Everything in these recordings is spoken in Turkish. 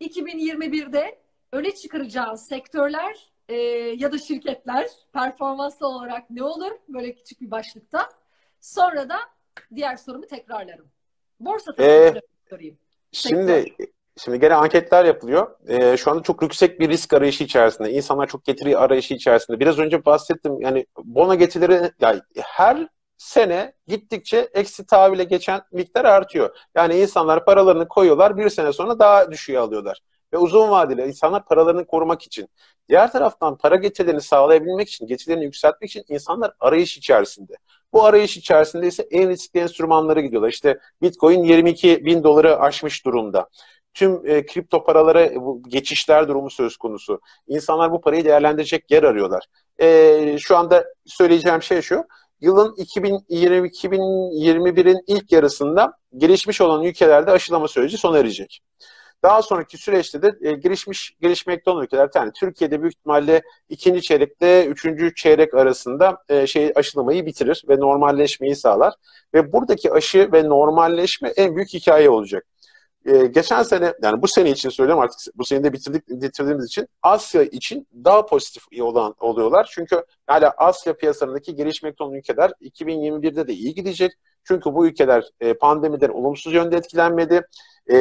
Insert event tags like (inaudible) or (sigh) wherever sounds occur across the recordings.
2021'de öne çıkaracağınız sektörler e, ya da şirketler performanslı olarak ne olur? Böyle küçük bir başlıkta. Sonra da diğer sorumu tekrarlarım. Borsa ee, sorayım. Şimdi Sektör. Şimdi gene anketler yapılıyor. Ee, şu anda çok yüksek bir risk arayışı içerisinde. İnsanlar çok getiri arayışı içerisinde. Biraz önce bahsettim. Yani bona getirileri yani her sene gittikçe eksi tahvile geçen miktar artıyor. Yani insanlar paralarını koyuyorlar bir sene sonra daha düşüyor alıyorlar. Ve uzun vadeli insanlar paralarını korumak için. Diğer taraftan para getirilerini sağlayabilmek için, getirilerini yükseltmek için insanlar arayış içerisinde. Bu arayış içerisinde ise en riskli enstrümanlara gidiyorlar. İşte Bitcoin 22 bin doları aşmış durumda tüm e, kripto paralara bu geçişler durumu söz konusu. İnsanlar bu parayı değerlendirecek yer arıyorlar. E, şu anda söyleyeceğim şey şu. Yılın 2020-2021'in ilk yarısında gelişmiş olan ülkelerde aşılama süreci sona erecek. Daha sonraki süreçte de e, gelişmiş gelişmekte olan ülkeler yani Türkiye'de büyük ihtimalle ikinci çeyrekte üçüncü çeyrek arasında e, şey aşılamayı bitirir ve normalleşmeyi sağlar. Ve buradaki aşı ve normalleşme en büyük hikaye olacak e, geçen sene yani bu sene için söylüyorum artık bu sene de bitirdik bitirdiğimiz için Asya için daha pozitif olan oluyorlar. Çünkü hala Asya piyasalarındaki gelişmekte olan ülkeler 2021'de de iyi gidecek. Çünkü bu ülkeler e, pandemiden olumsuz yönde etkilenmedi. E,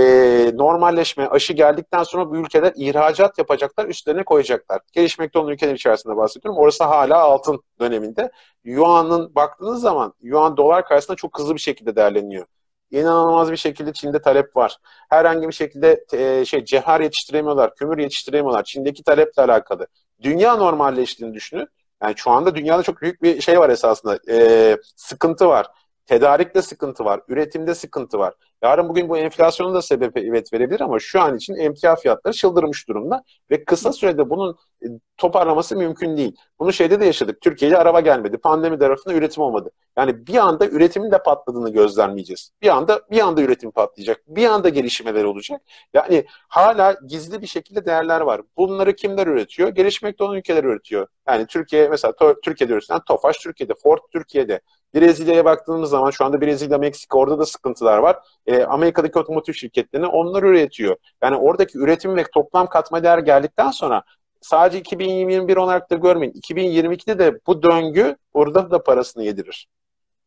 normalleşme, aşı geldikten sonra bu ülkeler ihracat yapacaklar, üstlerine koyacaklar. Gelişmekte olan ülkeler içerisinde bahsediyorum. Orası hala altın döneminde. Yuan'ın baktığınız zaman Yuan dolar karşısında çok hızlı bir şekilde değerleniyor inanılmaz bir şekilde Çin'de talep var. Herhangi bir şekilde e, şey cehar yetiştiremiyorlar, kömür yetiştiremiyorlar. Çin'deki taleple alakalı. Dünya normalleştiğini düşünün. Yani şu anda dünyada çok büyük bir şey var esasında. E, sıkıntı var. Tedarikte sıkıntı var. Üretimde sıkıntı var. Yarın bugün bu enflasyonun da sebebi evet verebilir ama şu an için emtia fiyatları çıldırmış durumda ve kısa sürede bunun e, toparlaması mümkün değil. Bunu şeyde de yaşadık. Türkiye'de araba gelmedi. Pandemi tarafında üretim olmadı. Yani bir anda üretimin de patladığını gözlemleyeceğiz. Bir anda bir anda üretim patlayacak. Bir anda gelişmeler olacak. Yani hala gizli bir şekilde değerler var. Bunları kimler üretiyor? Gelişmekte olan ülkeler üretiyor. Yani Türkiye mesela Türkiye'de üretilen Tofaş Türkiye'de, Ford Türkiye'de. Brezilya'ya baktığımız zaman şu anda Brezilya, Meksika orada da sıkıntılar var. E, Amerika'daki otomotiv şirketlerini onlar üretiyor. Yani oradaki üretim ve toplam katma değer geldikten sonra sadece 2021 olarak da görmeyin. 2022'de de bu döngü orada da parasını yedirir.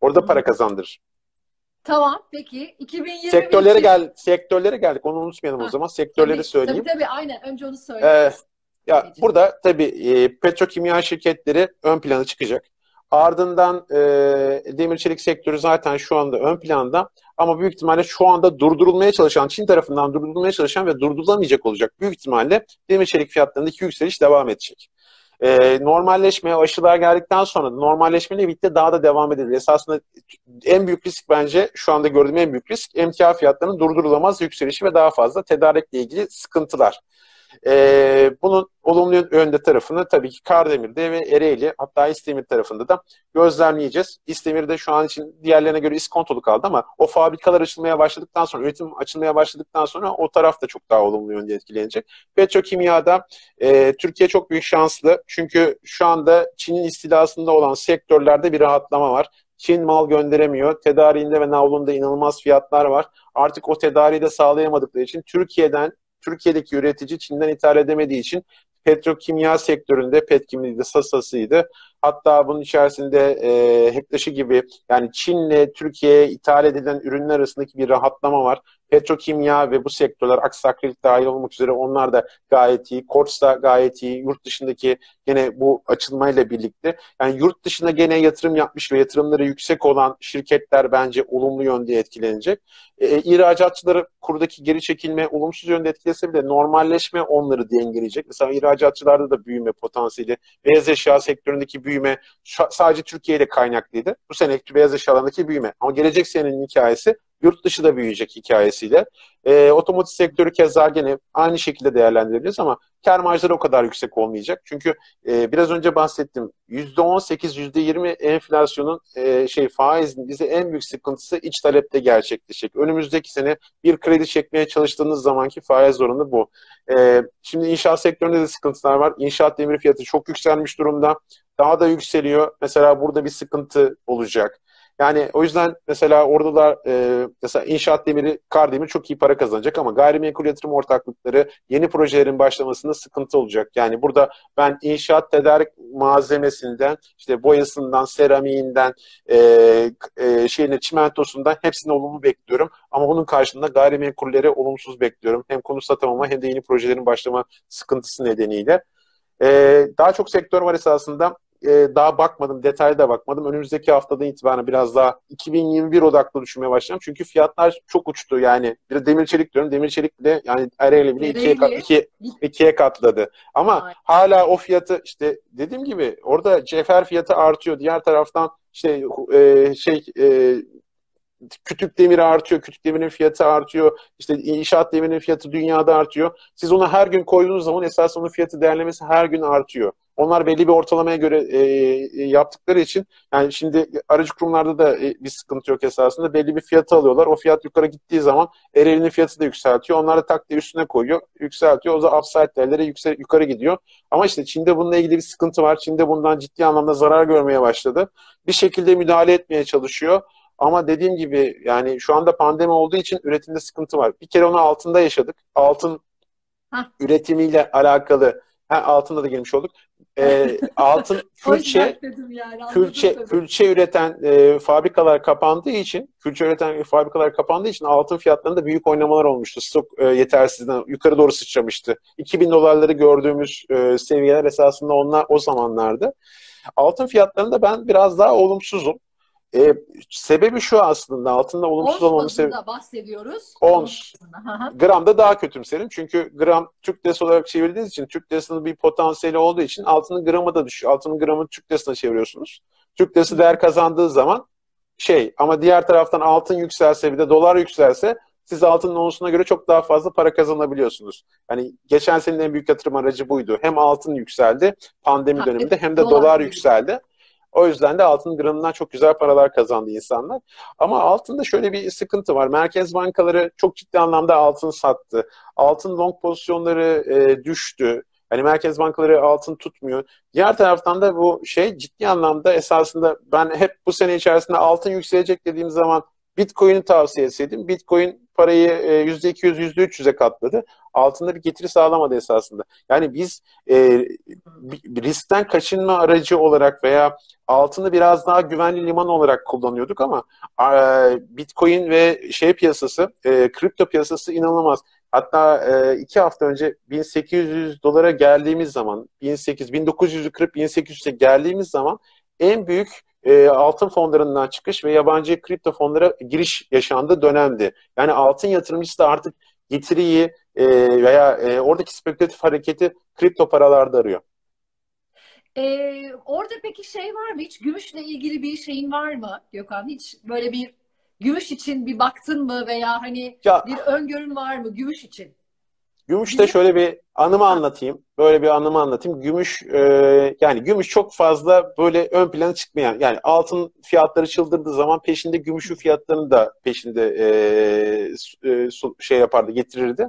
Orada para kazandırır. Tamam peki. 2022 sektörlere gel sektörlere geldik. Onu unutmayalım ha. o zaman. Sektörleri tabii, söyleyeyim. Tabii tabii aynen. Önce onu söyleyeyim. Ee, ya burada tabii e, petrokimya şirketleri ön plana çıkacak. Ardından e, demir çelik sektörü zaten şu anda ön planda ama büyük ihtimalle şu anda durdurulmaya çalışan, Çin tarafından durdurulmaya çalışan ve durdurulamayacak olacak. Büyük ihtimalle demir çelik fiyatlarındaki yükseliş devam edecek. E, normalleşme, aşılar geldikten sonra normalleşmeyle birlikte daha da devam edilir. Esasında en büyük risk bence şu anda gördüğüm en büyük risk emtia fiyatlarının durdurulamaz yükselişi ve daha fazla tedarikle ilgili sıkıntılar. E, bunun olumlu yönde tarafını tabii ki Kardemir'de ve Ereğli hatta İstemir tarafında da gözlemleyeceğiz. İstemir'de şu an için diğerlerine göre iskontolu kaldı ama o fabrikalar açılmaya başladıktan sonra, üretim açılmaya başladıktan sonra o taraf da çok daha olumlu yönde etkilenecek. Petrokimyada e, Türkiye çok büyük şanslı. Çünkü şu anda Çin'in istilasında olan sektörlerde bir rahatlama var. Çin mal gönderemiyor. Tedariğinde ve navlunda inanılmaz fiyatlar var. Artık o tedariği de sağlayamadıkları için Türkiye'den Türkiye'deki üretici Çin'den ithal edemediği için petrokimya sektöründe Petkim'liydi, Sasa'sıydı. Hatta bunun içerisinde e, Hektaş'ı gibi yani Çin'le Türkiye'ye ithal edilen ürünler arasındaki bir rahatlama var. Petrokimya ve bu sektörler aksakrilik dahil olmak üzere onlar da gayet iyi. Korts da gayet iyi. Yurt dışındaki gene bu açılmayla birlikte. Yani yurt dışına gene yatırım yapmış ve yatırımları yüksek olan şirketler bence olumlu yönde etkilenecek. E, e ihracatçıları kurdaki geri çekilme olumsuz yönde etkilese bile normalleşme onları dengeleyecek. Mesela ihracatçılarda da büyüme potansiyeli. Beyaz eşya sektöründeki büyüme sadece Türkiye ile kaynaklıydı. Bu sene beyaz eşyalarındaki büyüme. Ama gelecek senenin hikayesi Yurt dışı da büyüyecek hikayesiyle. E, otomotiv sektörü keza gene aynı şekilde değerlendirebiliriz ama kar marjları o kadar yüksek olmayacak. Çünkü e, biraz önce bahsettim. %18, %20 enflasyonun e, şey faizin bize en büyük sıkıntısı iç talepte gerçekleşecek. Önümüzdeki sene bir kredi çekmeye çalıştığınız zamanki faiz oranı bu. E, şimdi inşaat sektöründe de sıkıntılar var. İnşaat demir fiyatı çok yükselmiş durumda. Daha da yükseliyor. Mesela burada bir sıkıntı olacak. Yani o yüzden mesela orada da e, mesela inşaat demiri, kar demiri çok iyi para kazanacak ama gayrimenkul yatırım ortaklıkları yeni projelerin başlamasında sıkıntı olacak. Yani burada ben inşaat tedarik malzemesinden, işte boyasından, seramiğinden, e, e, şeyine, çimentosundan hepsini olumlu bekliyorum. Ama bunun karşılığında gayrimenkulleri olumsuz bekliyorum. Hem konu satamama hem de yeni projelerin başlama sıkıntısı nedeniyle. Ee, daha çok sektör var esasında. Ee, daha bakmadım, detaylı da bakmadım. Önümüzdeki haftadan itibaren biraz daha 2021 odaklı düşünmeye başlayacağım. Çünkü fiyatlar çok uçtu yani. Bir de demir çelik diyorum. Demir çelik bile yani Ereğli bile ikiye, kat, ikiye, ikiye katladı. Ama Aynen. hala o fiyatı işte dediğim gibi orada cefer fiyatı artıyor. Diğer taraftan işte e, şey e, kütük demiri artıyor, kütük demirin fiyatı artıyor, işte inşaat demirinin fiyatı dünyada artıyor. Siz onu her gün koyduğunuz zaman esas onun fiyatı değerlemesi her gün artıyor. Onlar belli bir ortalamaya göre e, e, yaptıkları için yani şimdi aracı kurumlarda da e, bir sıkıntı yok esasında. Belli bir fiyatı alıyorlar. O fiyat yukarı gittiği zaman Ereğli'nin fiyatı da yükseltiyor. Onlar da taktiği üstüne koyuyor, yükseltiyor. O zaman upside değerleri yüksel, yukarı gidiyor. Ama işte Çin'de bununla ilgili bir sıkıntı var. Çin'de bundan ciddi anlamda zarar görmeye başladı. Bir şekilde müdahale etmeye çalışıyor. Ama dediğim gibi yani şu anda pandemi olduğu için üretimde sıkıntı var. Bir kere onu altında yaşadık. Altın Heh. üretimiyle alakalı ha, altında da girmiş olduk. E, altın (laughs) külçe yani, külçe tabii. külçe üreten e, fabrikalar kapandığı için külçe üreten fabrikalar kapandığı için altın fiyatlarında büyük oynamalar olmuştu. Stok e, yetersizliğinden yukarı doğru sıçramıştı. 2000 dolarları gördüğümüz e, seviyeler esasında onlar o zamanlardı. Altın fiyatlarında ben biraz daha olumsuzum. E, sebebi şu aslında altında olumsuz olmamın sebebi. bahsediyoruz. Ons. Gramda daha kötümserim. Çünkü gram Türk lirası olarak çevirdiğiniz için Türk lirasının bir potansiyeli olduğu için altının gramı da düşüyor. Altının gramı Türk lirasına çeviriyorsunuz. Türk lirası değer kazandığı zaman şey ama diğer taraftan altın yükselse bir de dolar yükselse siz altının onsuna göre çok daha fazla para kazanabiliyorsunuz. Yani geçen senenin en büyük yatırım aracı buydu. Hem altın yükseldi pandemi ha, döneminde hem de dolar, dolar yükseldi. O yüzden de altın gramından çok güzel paralar kazandı insanlar. Ama altında şöyle bir sıkıntı var. Merkez bankaları çok ciddi anlamda altın sattı. Altın long pozisyonları e, düştü. Hani merkez bankaları altın tutmuyor. Diğer taraftan da bu şey ciddi anlamda esasında ben hep bu sene içerisinde altın yükselecek dediğim zaman Bitcoin'i tavsiye etseydim. Bitcoin parayı %200, e, %300'e katladı. Altında bir getiri sağlamadı esasında. Yani biz e, riskten kaçınma aracı olarak veya altını biraz daha güvenli liman olarak kullanıyorduk ama e, Bitcoin ve şey piyasası, e, kripto piyasası inanılmaz. Hatta e, iki hafta önce 1800 dolara geldiğimiz zaman, 1800, 1900'ü kırıp 1800'e geldiğimiz zaman en büyük e, altın fonlarından çıkış ve yabancı kripto fonlara giriş yaşandığı dönemdi. Yani altın yatırımcısı da artık getiriyi e, veya e, oradaki spekülatif hareketi kripto paralarda arıyor. Ee, orada peki şey var mı? Hiç gümüşle ilgili bir şeyin var mı Gökhan? Hiç böyle bir gümüş için bir baktın mı veya hani ya, bir öngörün var mı gümüş için? Gümüşte şöyle bir anımı anlatayım. Böyle bir anımı anlatayım. Gümüş e, yani gümüş çok fazla böyle ön plana çıkmayan yani altın fiyatları çıldırdığı zaman peşinde gümüşün fiyatlarını da peşinde e, e, şey yapardı getirirdi.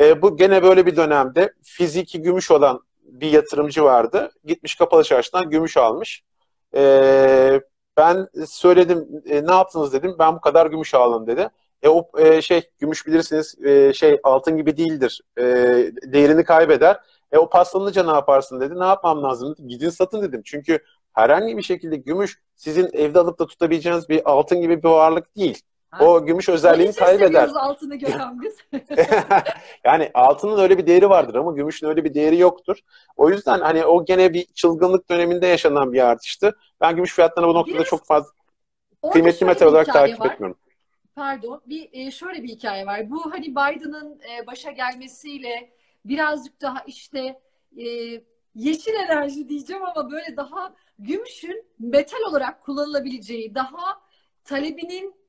E, bu gene böyle bir dönemde fiziki gümüş olan bir yatırımcı vardı. Gitmiş kapalı çarşıdan gümüş almış. E, ben söyledim e, ne yaptınız dedim. Ben bu kadar gümüş aldım dedi. E o e, şey gümüş bilirsiniz e, şey altın gibi değildir. E, değerini kaybeder. E o paslanınca ne yaparsın dedi. Ne yapmam lazım dedi. Gidin satın dedim. Çünkü herhangi bir şekilde gümüş sizin evde alıp da tutabileceğiniz bir altın gibi bir varlık değil. Ha. O gümüş özelliğini kaybeder. altını gören biz. (laughs) yani altının öyle bir değeri vardır ama gümüşün öyle bir değeri yoktur. O yüzden hani o gene bir çılgınlık döneminde yaşanan bir artıştı. Ben gümüş fiyatlarını bu noktada Biraz, çok fazla kıymetli metal olarak takip var. etmiyorum pardon bir e, şöyle bir hikaye var. Bu hani Biden'ın e, başa gelmesiyle birazcık daha işte e, yeşil enerji diyeceğim ama böyle daha gümüşün metal olarak kullanılabileceği, daha talebinin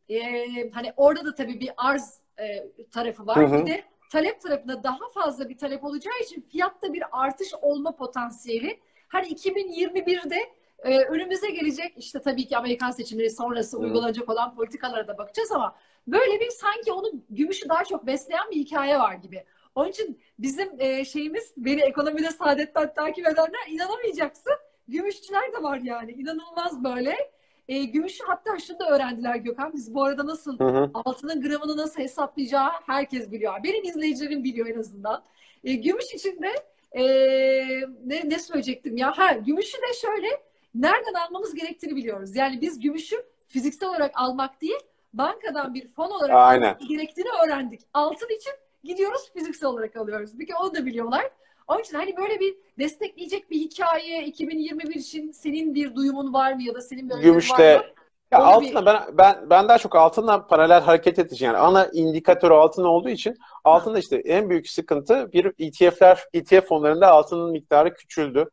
hani orada da tabii bir arz tarafı var. Hı hı. Bir de talep tarafında daha fazla bir talep olacağı için fiyatta bir artış olma potansiyeli. Hani 2021'de ee, önümüze gelecek işte tabii ki Amerikan seçimleri sonrası evet. uygulanacak olan politikalara da bakacağız ama böyle bir sanki onu gümüşü daha çok besleyen bir hikaye var gibi. Onun için bizim e, şeyimiz beni ekonomide saadetten takip edenler inanamayacaksın. Gümüşçüler de var yani inanılmaz böyle. E, gümüşü hatta şunu da öğrendiler Gökhan. Biz bu arada nasıl Hı hı. altının gramını nasıl hesaplayacağı herkes biliyor. Benim izleyicilerim biliyor en azından. E, gümüş için de e, ne, ne söyleyecektim ya? Ha, gümüşü de şöyle nereden almamız gerektiğini biliyoruz. Yani biz gümüşü fiziksel olarak almak değil, bankadan bir fon olarak Aynen. almak gerektiğini öğrendik. Altın için gidiyoruz fiziksel olarak alıyoruz. Peki onu da biliyorlar. Onun için hani böyle bir destekleyecek bir hikaye 2021 için senin bir duyumun var mı ya da senin bir önerin Gümüşte var mı? ya Onu altına ben ben ben daha çok altınla paralel hareket edeceğim. Yani ana indikatörü altın olduğu için altında işte en büyük sıkıntı bir ETF'ler ETF fonlarında altının miktarı küçüldü.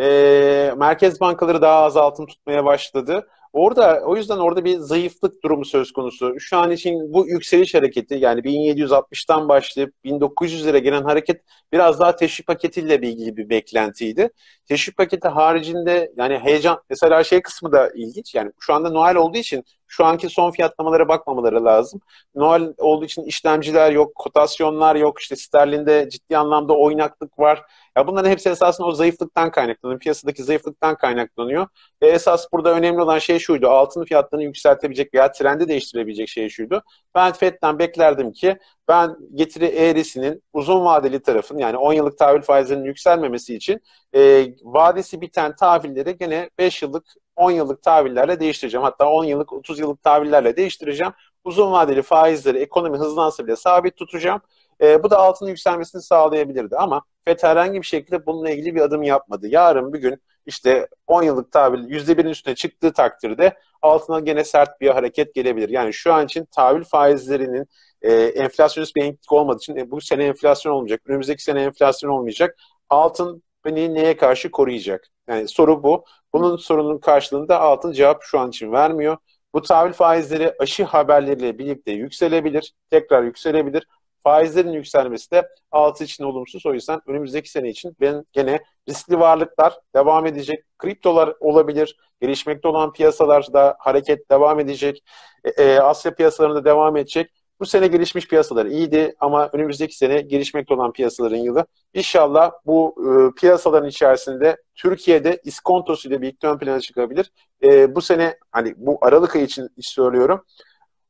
Ee, merkez bankaları daha az altın tutmaya başladı. Orada o yüzden orada bir zayıflık durumu söz konusu. Şu an için bu yükseliş hareketi yani 1760'tan başlayıp 1900'lere gelen hareket biraz daha teşvik paketiyle ilgili bir beklentiydi. Teşvik paketi haricinde yani heyecan mesela şey kısmı da ilginç. Yani şu anda Noel olduğu için şu anki son fiyatlamalara bakmamaları lazım. Noel olduğu için işlemciler yok, kotasyonlar yok, işte sterlinde ciddi anlamda oynaklık var. Ya bunların hepsi esasında o zayıflıktan kaynaklanıyor. Piyasadaki zayıflıktan kaynaklanıyor. Ve esas burada önemli olan şey şuydu. Altın fiyatlarını yükseltebilecek veya trendi değiştirebilecek şey şuydu. Ben FED'den beklerdim ki ben getiri eğrisinin uzun vadeli tarafın yani 10 yıllık tahvil faizlerinin yükselmemesi için e, vadesi biten tahvilleri gene 5 yıllık 10 yıllık tahvillerle değiştireceğim. Hatta 10 yıllık 30 yıllık tahvillerle değiştireceğim. Uzun vadeli faizleri ekonomi hızlansa bile sabit tutacağım. E, bu da altının yükselmesini sağlayabilirdi ama FED herhangi bir şekilde bununla ilgili bir adım yapmadı. Yarın bir gün işte 10 yıllık tahvil %1'in üstüne çıktığı takdirde altına gene sert bir hareket gelebilir. Yani şu an için tahvil faizlerinin e, enflasyonist bir olmadığı için e, bu sene enflasyon olmayacak. Önümüzdeki sene enflasyon olmayacak. Altın beni neye karşı koruyacak? Yani soru bu. Bunun sorunun karşılığında altın cevap şu an için vermiyor. Bu tahvil faizleri aşı haberleriyle birlikte yükselebilir. Tekrar yükselebilir. Faizlerin yükselmesi de altı için olumsuz. O yüzden önümüzdeki sene için ben gene riskli varlıklar devam edecek. Kriptolar olabilir. Gelişmekte olan piyasalarda hareket devam edecek. E, e, Asya piyasalarında devam edecek. Bu sene gelişmiş piyasalar iyiydi ama önümüzdeki sene gelişmekte olan piyasaların yılı. İnşallah bu e, piyasaların içerisinde Türkiye'de iskontosuyla ile birlikte ön plana çıkabilir. E, bu sene hani bu Aralık ayı için söylüyorum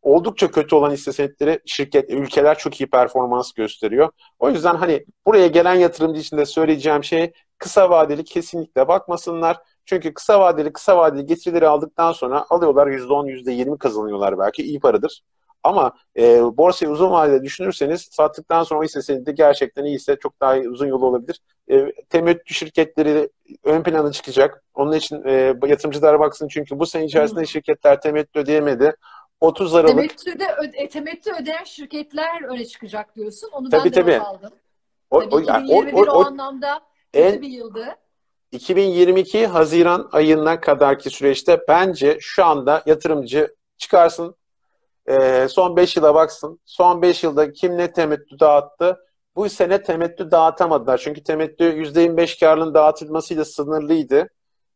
oldukça kötü olan hisse senetleri şirket, ülkeler çok iyi performans gösteriyor. O yüzden hani buraya gelen yatırımcı için de söyleyeceğim şey kısa vadeli kesinlikle bakmasınlar. Çünkü kısa vadeli kısa vadeli getirileri aldıktan sonra alıyorlar %10, %20 kazanıyorlar belki iyi paradır. Ama e, borsayı uzun vadede düşünürseniz sattıktan sonra o hisse senedi gerçekten iyiyse çok daha uzun yolu olabilir. E, temettü şirketleri ön plana çıkacak. Onun için e, yatırımcılar baksın çünkü bu sene içerisinde şirketler temettü ödeyemedi. 30 Aralık. Temettüde öde, temettü ödeyen şirketler öne çıkacak diyorsun. Onu tabii, ben de tabii. aldım. O, tabii o, 2021 o, o, o, anlamda kötü en, bir yıldı. 2022 Haziran ayına kadarki süreçte bence şu anda yatırımcı çıkarsın e, son 5 yıla baksın. Son 5 yılda kim ne temettü dağıttı? Bu sene temettü dağıtamadılar. Çünkü temettü %25 karlılığın dağıtılmasıyla sınırlıydı.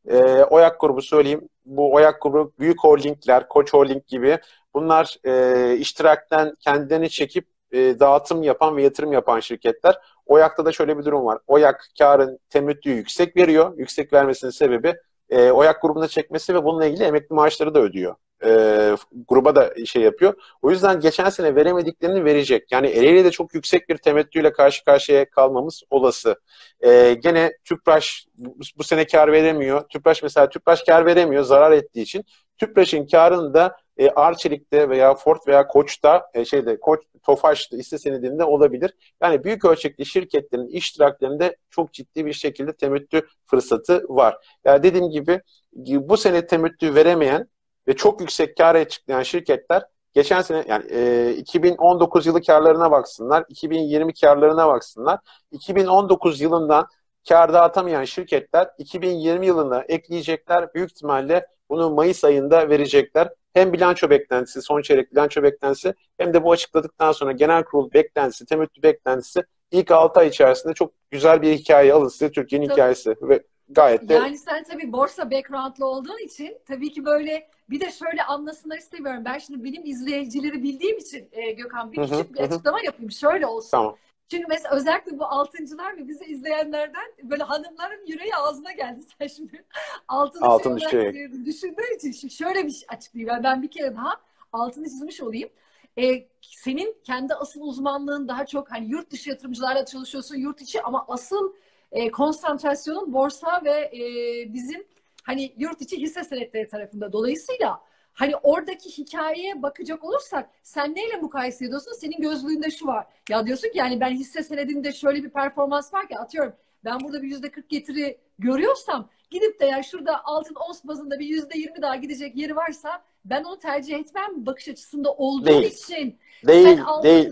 E, OYAK grubu söyleyeyim. Bu OYAK grubu büyük holdingler, Koç Holding gibi bunlar e, iştirakten kendilerini çekip e, dağıtım yapan ve yatırım yapan şirketler. OYAK'ta da şöyle bir durum var. OYAK karın temettüyü yüksek veriyor. Yüksek vermesinin sebebi e, OYAK grubuna çekmesi ve bununla ilgili emekli maaşları da ödüyor. E, gruba da şey yapıyor. O yüzden geçen sene veremediklerini verecek. Yani Ereğli'de çok yüksek bir temettüyle karşı karşıya kalmamız olası. E, gene Tüpraş bu, bu sene kar veremiyor. Tüpraş mesela Tüpraş kar veremiyor zarar ettiği için. Tüpraş'ın karını da e, Arçelik'te veya Ford veya Koç'ta e, şeyde Koç Tofaş'ta hisse senedinde olabilir. Yani büyük ölçekli şirketlerin iştiraklerinde çok ciddi bir şekilde temettü fırsatı var. Yani dediğim gibi bu sene temettü veremeyen ve çok yüksek kar açıklayan şirketler geçen sene yani e, 2019 yılı karlarına baksınlar, 2020 karlarına baksınlar. 2019 yılından kar dağıtamayan şirketler 2020 yılına ekleyecekler. Büyük ihtimalle bunu Mayıs ayında verecekler. Hem bilanço beklentisi, son çeyrek bilanço beklentisi hem de bu açıkladıktan sonra genel kurul beklentisi, temettü beklentisi ilk 6 ay içerisinde çok güzel bir hikaye alın size Türkiye'nin hikayesi ve gayet de... Yani sen tabii borsa background'lı olduğun için tabii ki böyle bir de şöyle anlasınlar istemiyorum. Ben şimdi benim izleyicileri bildiğim için e, Gökhan bir küçük bir açıklama yapayım. Şöyle olsun. Tamam. Çünkü mesela özellikle bu altıncılar ve bizi izleyenlerden böyle hanımların yüreği ağzına geldi (laughs) sen şimdi. Altın, altın şey düşecek. Düşündüğü için şimdi şöyle bir şey açıklayayım. Yani ben bir kere daha altını çizmiş olayım. Ee, senin kendi asıl uzmanlığın daha çok hani yurt dışı yatırımcılarla çalışıyorsun, yurt içi ama asıl e, konsantrasyonun borsa ve e, bizim hani yurt içi hisse senetleri tarafında. Dolayısıyla hani oradaki hikayeye bakacak olursak sen neyle mukayese ediyorsun? Senin gözlüğünde şu var. Ya diyorsun ki yani ben hisse senedinde şöyle bir performans var ki atıyorum ben burada bir yüzde 40 getiri görüyorsam gidip de yani şurada altın ons bazında bir yüzde 20 daha gidecek yeri varsa ben onu tercih etmem bakış açısında olduğu değil. için. Değil, sen altında, değil.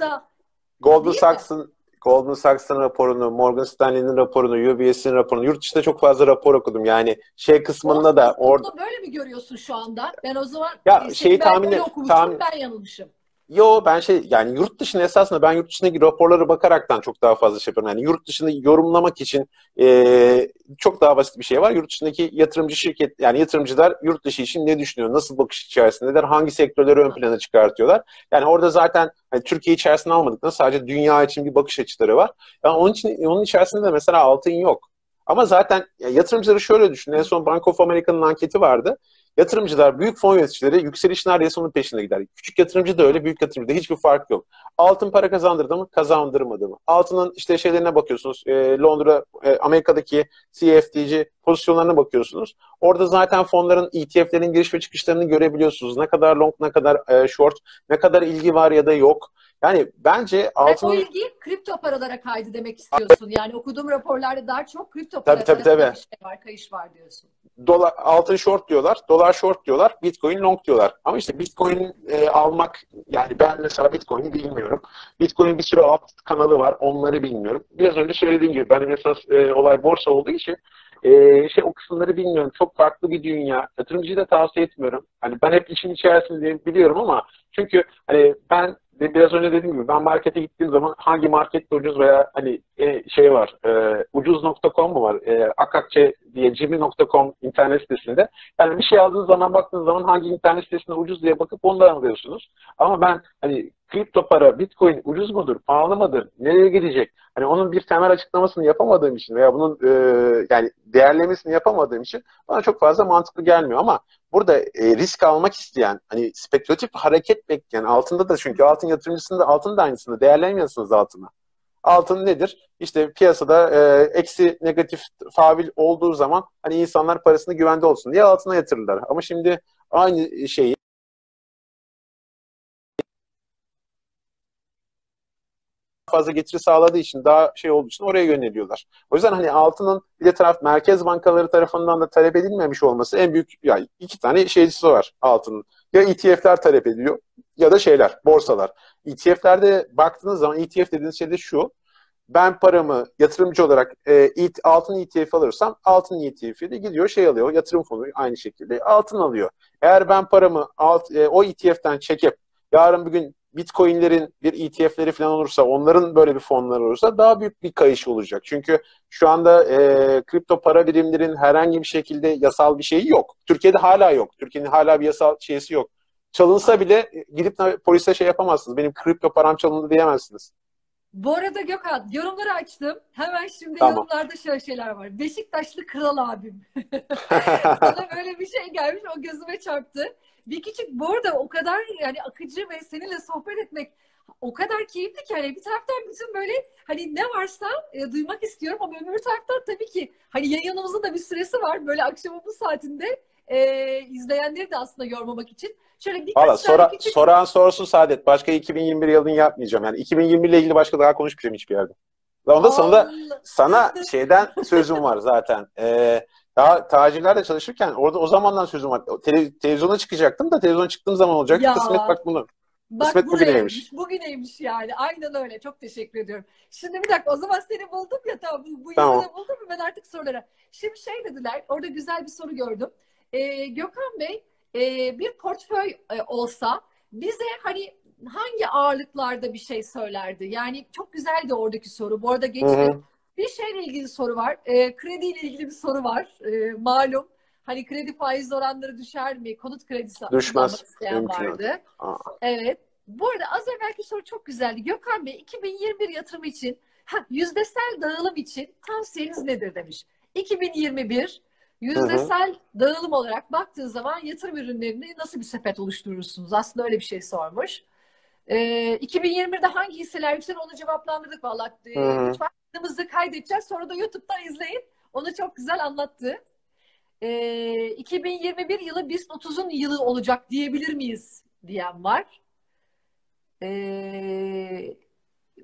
Goldman Sachs'ın Goldman Sachs'ın raporunu, Morgan Stanley'nin raporunu, UBS'in raporunu, yurt dışında çok fazla rapor okudum. Yani şey kısmında da orada böyle mi görüyorsun şu anda? Ben o zaman ya şeyi tahmin tahmin ben yanılmışım. Yo ben şey yani yurt dışında esasında ben yurt dışındaki raporlara bakaraktan çok daha fazla şey yapıyorum. Yani yurt dışını yorumlamak için e, çok daha basit bir şey var. Yurt dışındaki yatırımcı şirket yani yatırımcılar yurt dışı için ne düşünüyor? Nasıl bakış içerisindeler? Hangi sektörleri ön plana çıkartıyorlar? Yani orada zaten hani Türkiye içerisinde almadıklarında sadece dünya için bir bakış açıları var. Yani onun için onun içerisinde de mesela altın yok. Ama zaten yatırımcıları şöyle düşünün. En son Bank of America'nın anketi vardı. Yatırımcılar, büyük fon yöneticileri yükseliş neredeyse onun peşinde gider. Küçük yatırımcı da öyle, büyük yatırımcı da hiçbir fark yok. Altın para kazandırdı mı, kazandırmadı mı? Altının işte şeylerine bakıyorsunuz. E, Londra, e, Amerika'daki CFTC pozisyonlarına bakıyorsunuz. Orada zaten fonların, ETF'lerin giriş ve çıkışlarını görebiliyorsunuz. Ne kadar long, ne kadar e, short, ne kadar ilgi var ya da yok. Yani bence altın... Ve o ilgi kripto paralara kaydı demek istiyorsun. Yani okuduğum raporlarda daha çok kripto paralara tabii, tabii, tabii. şey var, kayış var diyorsun. Dolar, altın short diyorlar, dolar short diyorlar, bitcoin long diyorlar. Ama işte bitcoin e, almak, yani ben mesela bitcoin'i bilmiyorum. Bitcoin bir sürü alt kanalı var, onları bilmiyorum. Biraz önce söylediğim gibi, ben esas e, olay borsa olduğu için e, şey o kısımları bilmiyorum. Çok farklı bir dünya. Yatırımcıyı da tavsiye etmiyorum. Hani ben hep işin içerisindeyim biliyorum ama çünkü hani ben biraz önce dediğim gibi ben markete gittiğim zaman hangi market ucuz veya hani e, şey var e, ucuz.com mu var e, akakçe diye cimi.com internet sitesinde yani bir şey aldığınız zaman baktığınız zaman hangi internet sitesinde ucuz diye bakıp ondan alıyorsunuz ama ben hani kripto para bitcoin ucuz mudur pahalı mıdır nereye gidecek hani onun bir temel açıklamasını yapamadığım için veya bunun e, yani değerlemesini yapamadığım için bana çok fazla mantıklı gelmiyor ama burada e, risk almak isteyen, hani spekülatif hareket bekleyen, altında da çünkü altın yatırımcısında altın da aynısında değerlenmiyorsunuz altına. Altın nedir? İşte piyasada e, eksi negatif favil olduğu zaman hani insanlar parasını güvende olsun diye altına yatırırlar. Ama şimdi aynı şeyi fazla getiri sağladığı için daha şey olduğu için oraya yöneliyorlar. O yüzden hani altının bir de taraf merkez bankaları tarafından da talep edilmemiş olması en büyük yani iki tane şeycisi var altının. Ya ETF'ler talep ediyor ya da şeyler borsalar. ETF'lerde baktığınız zaman ETF dediğiniz şey de şu. Ben paramı yatırımcı olarak e, altın ETF alırsam altın ETF'i de gidiyor şey alıyor yatırım fonu aynı şekilde altın alıyor. Eğer ben paramı alt, e, o ETF'ten çekip yarın bir gün Bitcoin'lerin bir ETF'leri falan olursa, onların böyle bir fonları olursa daha büyük bir kayış olacak. Çünkü şu anda e, kripto para birimlerin herhangi bir şekilde yasal bir şeyi yok. Türkiye'de hala yok. Türkiye'nin hala bir yasal şeysi yok. Çalınsa bile e, gidip polise şey yapamazsınız. Benim kripto param çalındı diyemezsiniz. Bu arada Gökhan yorumları açtım. Hemen şimdi tamam. yorumlarda şöyle şeyler var. Beşiktaşlı kral abim. (laughs) (laughs) Sana böyle bir şey gelmiş o gözüme çarptı. Bir küçük bu arada o kadar yani akıcı ve seninle sohbet etmek o kadar keyifli ki hani bir taraftan bütün böyle hani ne varsa e, duymak istiyorum ama öbür taraftan tabii ki hani yayınımızın da bir süresi var. Böyle akşamın bu saatinde e, izleyenleri de aslında yormamak için. Şöyle birkaç Valla sora, küçük... soran sorsun Saadet. Başka 2021 yılını yapmayacağım. Yani 2021 ile ilgili başka daha konuşmayacağım hiçbir yerde. Onda sonunda sana (laughs) şeyden sözüm var zaten. Ee, daha tacirlerle çalışırken orada o zamandan sözüm var. Tele, televizyona çıkacaktım da televizyona çıktığım zaman olacak. Ya. Kısmet bak bunu. Bak Kısmet bugüneymiş. Bugüneymiş yani. Aynen öyle. Çok teşekkür ediyorum. Şimdi bir dakika o zaman seni buldum ya tamam bu, bu tamam. buldum mu ben artık sorulara. Şimdi şey dediler orada güzel bir soru gördüm. Ee, Gökhan Bey e, bir portföy e, olsa bize hani hangi ağırlıklarda bir şey söylerdi? Yani çok güzeldi oradaki soru. Bu arada geçti. Bir şeyle ilgili soru var. E, krediyle ilgili bir soru var. E, malum. Hani kredi faiz oranları düşer mi? Konut kredisi Düşmez. isteyen vardı. Aa. Evet. Bu arada az evvelki soru çok güzeldi. Gökhan Bey 2021 yatırımı için Ha, yüzdesel dağılım için tavsiyeniz nedir demiş. 2021 yüzdesel hı hı. dağılım olarak baktığı zaman yatırım ürünlerini nasıl bir sepet oluşturursunuz? Aslında öyle bir şey sormuş. Ee, 2021'de hangi hisseler yükselir onu cevaplandırdık valla. Ee, lütfen kaydedeceğiz. Sonra da YouTube'dan izleyin. Onu çok güzel anlattı. Ee, 2021 yılı BIST 30'un yılı olacak diyebilir miyiz diyen var. Ee,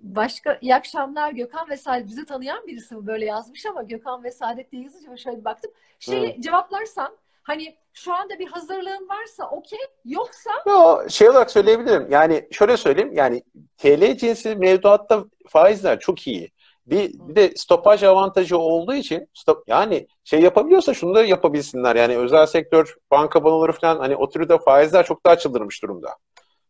başka iyi akşamlar Gökhan ve Saadet bizi tanıyan birisi mi böyle yazmış ama Gökhan ve Saadet diye yazınca şöyle bir baktım. Şey evet. cevaplarsam hani şu anda bir hazırlığın varsa okey yoksa Yo, şey olarak söyleyebilirim. Yani şöyle söyleyeyim yani TL cinsi mevduatta faizler çok iyi. Bir, bir de stopaj avantajı olduğu için stop, yani şey yapabiliyorsa şunu da yapabilsinler. Yani özel sektör, banka bonoları falan hani o türde faizler çok daha çıldırmış durumda.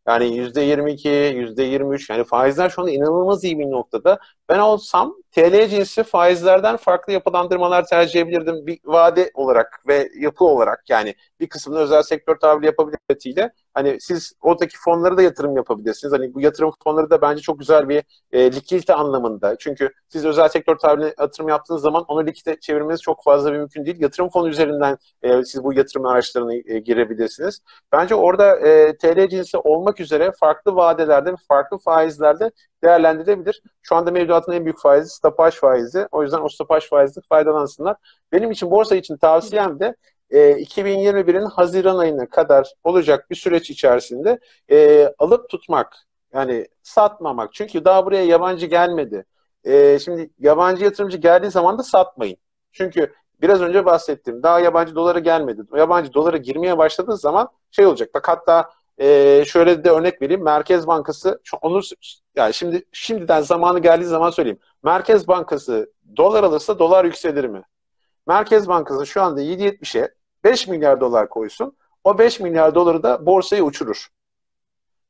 Yani yüzde 22, yüzde 23 yani faizler şu anda inanılmaz iyi bir noktada. Ben olsam TL cinsi faizlerden farklı yapılandırmalar tercih edebilirdim. Bir vade olarak ve yapı olarak yani bir kısmını özel sektör tabiri yapabilirliğiyle hani siz oradaki fonları da yatırım yapabilirsiniz. Hani bu yatırım fonları da bence çok güzel bir e, likidite anlamında. Çünkü siz özel sektör tabirine yatırım yaptığınız zaman onu likidite çevirmeniz çok fazla bir mümkün değil. Yatırım fonu üzerinden e, siz bu yatırım araçlarını e, girebilirsiniz. Bence orada e, TL cinsi olmak üzere farklı vadelerde, farklı faizlerde değerlendirilebilir. Şu anda mevduatın en büyük faizi stopaj faizi. O yüzden o stopaj faizi faydalansınlar. Benim için borsa için tavsiyem de e, 2021'in Haziran ayına kadar olacak bir süreç içerisinde e, alıp tutmak. Yani satmamak. Çünkü daha buraya yabancı gelmedi. E, şimdi yabancı yatırımcı geldiği zaman da satmayın. Çünkü biraz önce bahsettim. Daha yabancı dolara gelmedi. Yabancı dolara girmeye başladığı zaman şey olacak. Bak hatta e, şöyle de örnek vereyim. Merkez Bankası onu yani şimdi şimdiden zamanı geldiği zaman söyleyeyim. Merkez Bankası dolar alırsa dolar yükselir mi? Merkez Bankası şu anda 7.70'e 5 milyar dolar koysun. O 5 milyar doları da borsayı uçurur.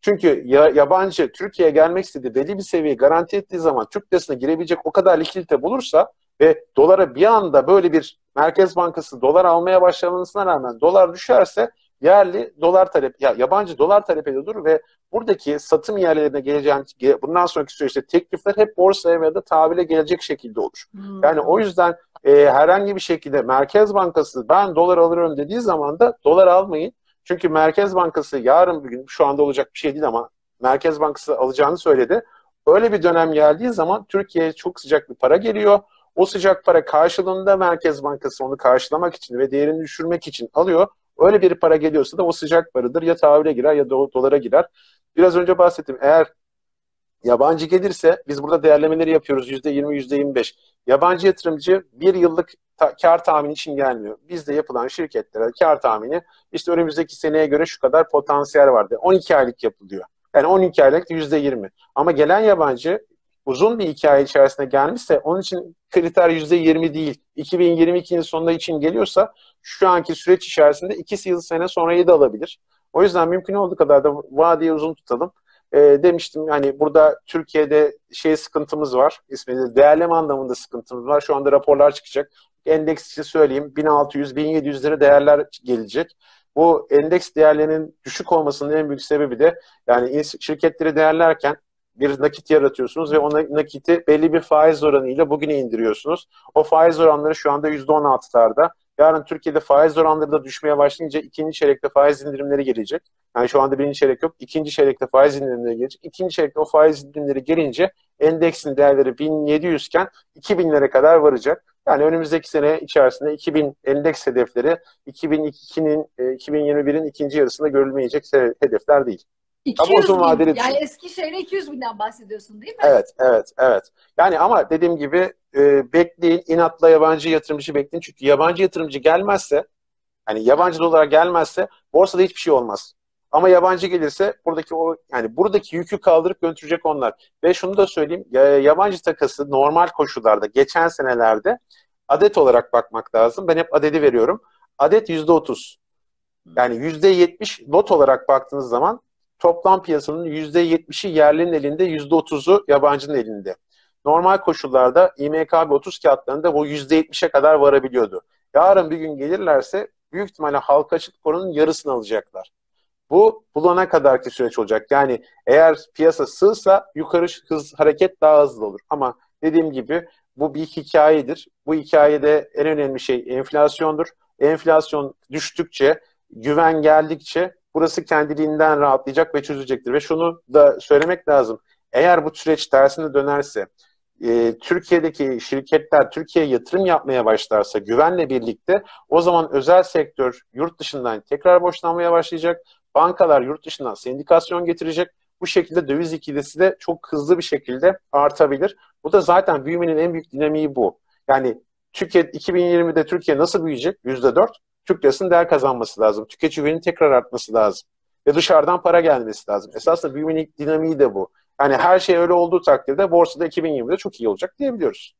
Çünkü ya, yabancı Türkiye'ye gelmek istediği belli bir seviyeyi garanti ettiği zaman Türk lirasına girebilecek o kadar likidite bulursa ve dolara bir anda böyle bir Merkez Bankası dolar almaya başlamasına rağmen dolar düşerse yerli dolar talep, ya yabancı dolar talep ediyordur ve buradaki satım yerlerine geleceğin bundan sonraki süreçte teklifler hep borsaya veya da tahvile gelecek şekilde olur. Hmm. Yani o yüzden e, herhangi bir şekilde Merkez Bankası ben dolar alırım dediği zaman da dolar almayın. Çünkü Merkez Bankası yarın bir gün şu anda olacak bir şey değil ama Merkez Bankası alacağını söyledi. Öyle bir dönem geldiği zaman Türkiye'ye çok sıcak bir para geliyor. O sıcak para karşılığında Merkez Bankası onu karşılamak için ve değerini düşürmek için alıyor. Öyle bir para geliyorsa da o sıcak paradır. Ya tahvile girer ya da dolara girer. Biraz önce bahsettim. Eğer yabancı gelirse biz burada değerlemeleri yapıyoruz. %20, %25. Yabancı yatırımcı bir yıllık ta- kar tahmini için gelmiyor. Bizde yapılan şirketlere kar tahmini işte önümüzdeki seneye göre şu kadar potansiyel vardı. 12 aylık yapılıyor. Yani 12 aylık %20. Ama gelen yabancı uzun bir hikaye içerisinde gelmişse onun için kriter %20 değil. 2022'nin sonunda için geliyorsa şu anki süreç içerisinde 2 yıl sene sonrayı da alabilir. O yüzden mümkün olduğu kadar da vadeyi uzun tutalım. E, demiştim yani burada Türkiye'de şey sıkıntımız var. İsmini değerleme anlamında sıkıntımız var. Şu anda raporlar çıkacak. Endeks için söyleyeyim 1600-1700 lira değerler gelecek. Bu endeks değerlerinin düşük olmasının en büyük sebebi de yani şirketleri değerlerken bir nakit yaratıyorsunuz ve o nakiti belli bir faiz oranıyla bugüne indiriyorsunuz. O faiz oranları şu anda %16'larda. Yarın Türkiye'de faiz oranları da düşmeye başlayınca ikinci çeyrekte faiz indirimleri gelecek. Yani şu anda birinci çeyrek yok. ikinci çeyrekte faiz indirimleri gelecek. İkinci çeyrekte o faiz indirimleri gelince endeksin değerleri 1700 iken 2000'lere kadar varacak. Yani önümüzdeki sene içerisinde 2000 endeks hedefleri 2002'nin 2021'in e, ikinci yarısında görülmeyecek hedefler değil. 200 ama uzun vadeli bin. Yani Eskişehir'e 200 binden bahsediyorsun değil mi? Evet, evet, evet. Yani ama dediğim gibi e, bekleyin, inatla yabancı yatırımcı bekleyin. Çünkü yabancı yatırımcı gelmezse, hani yabancı dolara gelmezse borsada hiçbir şey olmaz. Ama yabancı gelirse buradaki o yani buradaki yükü kaldırıp götürecek onlar. Ve şunu da söyleyeyim, yabancı takası normal koşullarda geçen senelerde adet olarak bakmak lazım. Ben hep adedi veriyorum. Adet %30. Yani %70 lot olarak baktığınız zaman toplam piyasanın %70'i yerlinin elinde, %30'u yabancının elinde. Normal koşullarda İMKB 30 kağıtlarında bu %70'e kadar varabiliyordu. Yarın bir gün gelirlerse büyük ihtimalle halka açık oranın yarısını alacaklar. Bu bulana kadarki süreç olacak. Yani eğer piyasa sığsa yukarı hız hareket daha hızlı olur. Ama dediğim gibi bu bir hikayedir. Bu hikayede en önemli şey enflasyondur. Enflasyon düştükçe, güven geldikçe burası kendiliğinden rahatlayacak ve çözecektir. Ve şunu da söylemek lazım. Eğer bu süreç tersine dönerse, e, Türkiye'deki şirketler Türkiye'ye yatırım yapmaya başlarsa güvenle birlikte o zaman özel sektör yurt dışından tekrar boşlanmaya başlayacak. Bankalar yurt dışından sendikasyon getirecek. Bu şekilde döviz ikilisi de çok hızlı bir şekilde artabilir. Bu da zaten büyümenin en büyük dinamiği bu. Yani Türkiye 2020'de Türkiye nasıl büyüyecek? %4. Türk lirasının değer kazanması lazım. Tüketici güvenin tekrar artması lazım. Ve dışarıdan para gelmesi lazım. Esasında büyümenin dinamiği de bu. Yani her şey öyle olduğu takdirde borsada 2020'de çok iyi olacak diyebiliyoruz.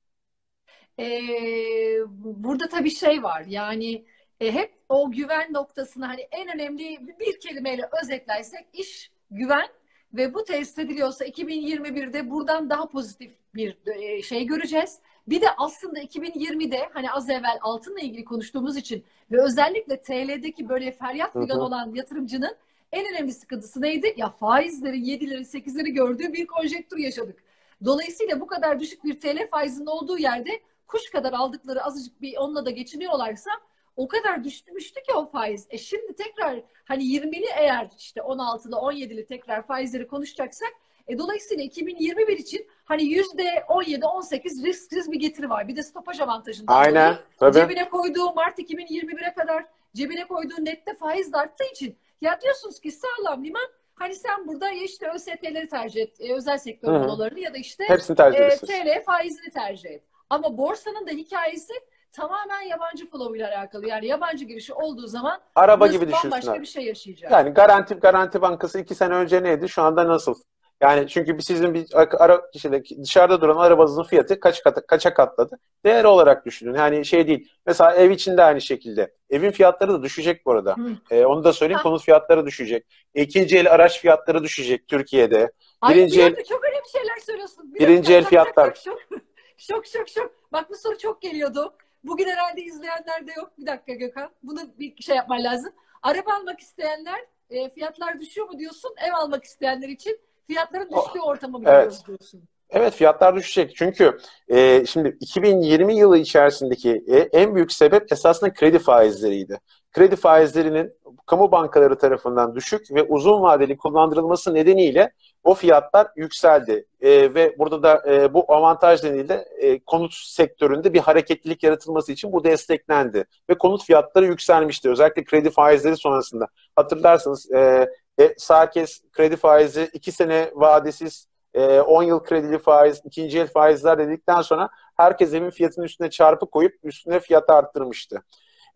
Ee, burada tabii şey var yani e, hep o güven noktasını hani en önemli bir kelimeyle özetlersek iş güven ve bu test ediliyorsa 2021'de buradan daha pozitif bir e, şey göreceğiz. Bir de aslında 2020'de hani az evvel altınla ilgili konuştuğumuz için ve özellikle TL'deki böyle feryat figan olan yatırımcının en önemli sıkıntısı neydi? Ya faizleri 7'leri 8'leri gördüğü bir konjektür yaşadık. Dolayısıyla bu kadar düşük bir TL faizinin olduğu yerde kuş kadar aldıkları azıcık bir onunla da geçiniyorlarsa o kadar düşmüştü ki o faiz. E şimdi tekrar hani 20'li eğer işte 16'lı 17'li tekrar faizleri konuşacaksak e dolayısıyla 2021 için hani yüzde 17-18 risksiz bir getiri var. Bir de stopaj avantajından Aynen. dolayı Tabii. cebine koyduğu Mart 2021'e kadar cebine koyduğu nette faiz de arttığı için ya diyorsunuz ki sağlam liman hani sen burada işte ÖSP'leri tercih et, e, özel sektör bonolarını ya da işte Hepsini tercih e. TL faizini tercih et. Ama borsanın da hikayesi tamamen yabancı flow ile alakalı. Yani yabancı girişi olduğu zaman Araba gibi düşünsün. abi. bir şey yaşayacak. Yani Garanti Garanti Bankası iki sene önce neydi? Şu anda nasıl? Yani çünkü sizin bir ara, işte dışarıda duran arabanızın fiyatı kaç kata, kaça katladı? Değer olarak düşünün. Yani şey değil. Mesela ev için de aynı şekilde. Evin fiyatları da düşecek bu arada. Ee, onu da söyleyeyim. Konut fiyatları düşecek. İkinci el araç fiyatları düşecek Türkiye'de. Ay birinci bir el- çok önemli şeyler söylüyorsun. Bir Birinci el fiyatlar. Şok, (laughs) şok şok şok. Bak bu soru çok geliyordu. Bugün herhalde izleyenler de yok. Bir dakika Gökhan. Bunu bir şey yapman lazım. Araba almak isteyenler e, fiyatlar düşüyor mu diyorsun? Ev almak isteyenler için fiyatların düştüğü ortamı mı evet. diyorsun? Evet fiyatlar düşecek. Çünkü e, şimdi 2020 yılı içerisindeki e, en büyük sebep esasında kredi faizleriydi. Kredi faizlerinin kamu bankaları tarafından düşük ve uzun vadeli kullandırılması nedeniyle o fiyatlar yükseldi. E, ve burada da e, bu avantaj nedeniyle e, konut sektöründe bir hareketlilik yaratılması için bu desteklendi. Ve konut fiyatları yükselmişti. Özellikle kredi faizleri sonrasında. Hatırlarsınız e, e, sağ kes kredi faizi 2 sene vadesiz e, 10 yıl kredili faiz, ikinci el faizler dedikten sonra herkes evin fiyatının üstüne çarpı koyup üstüne fiyatı arttırmıştı.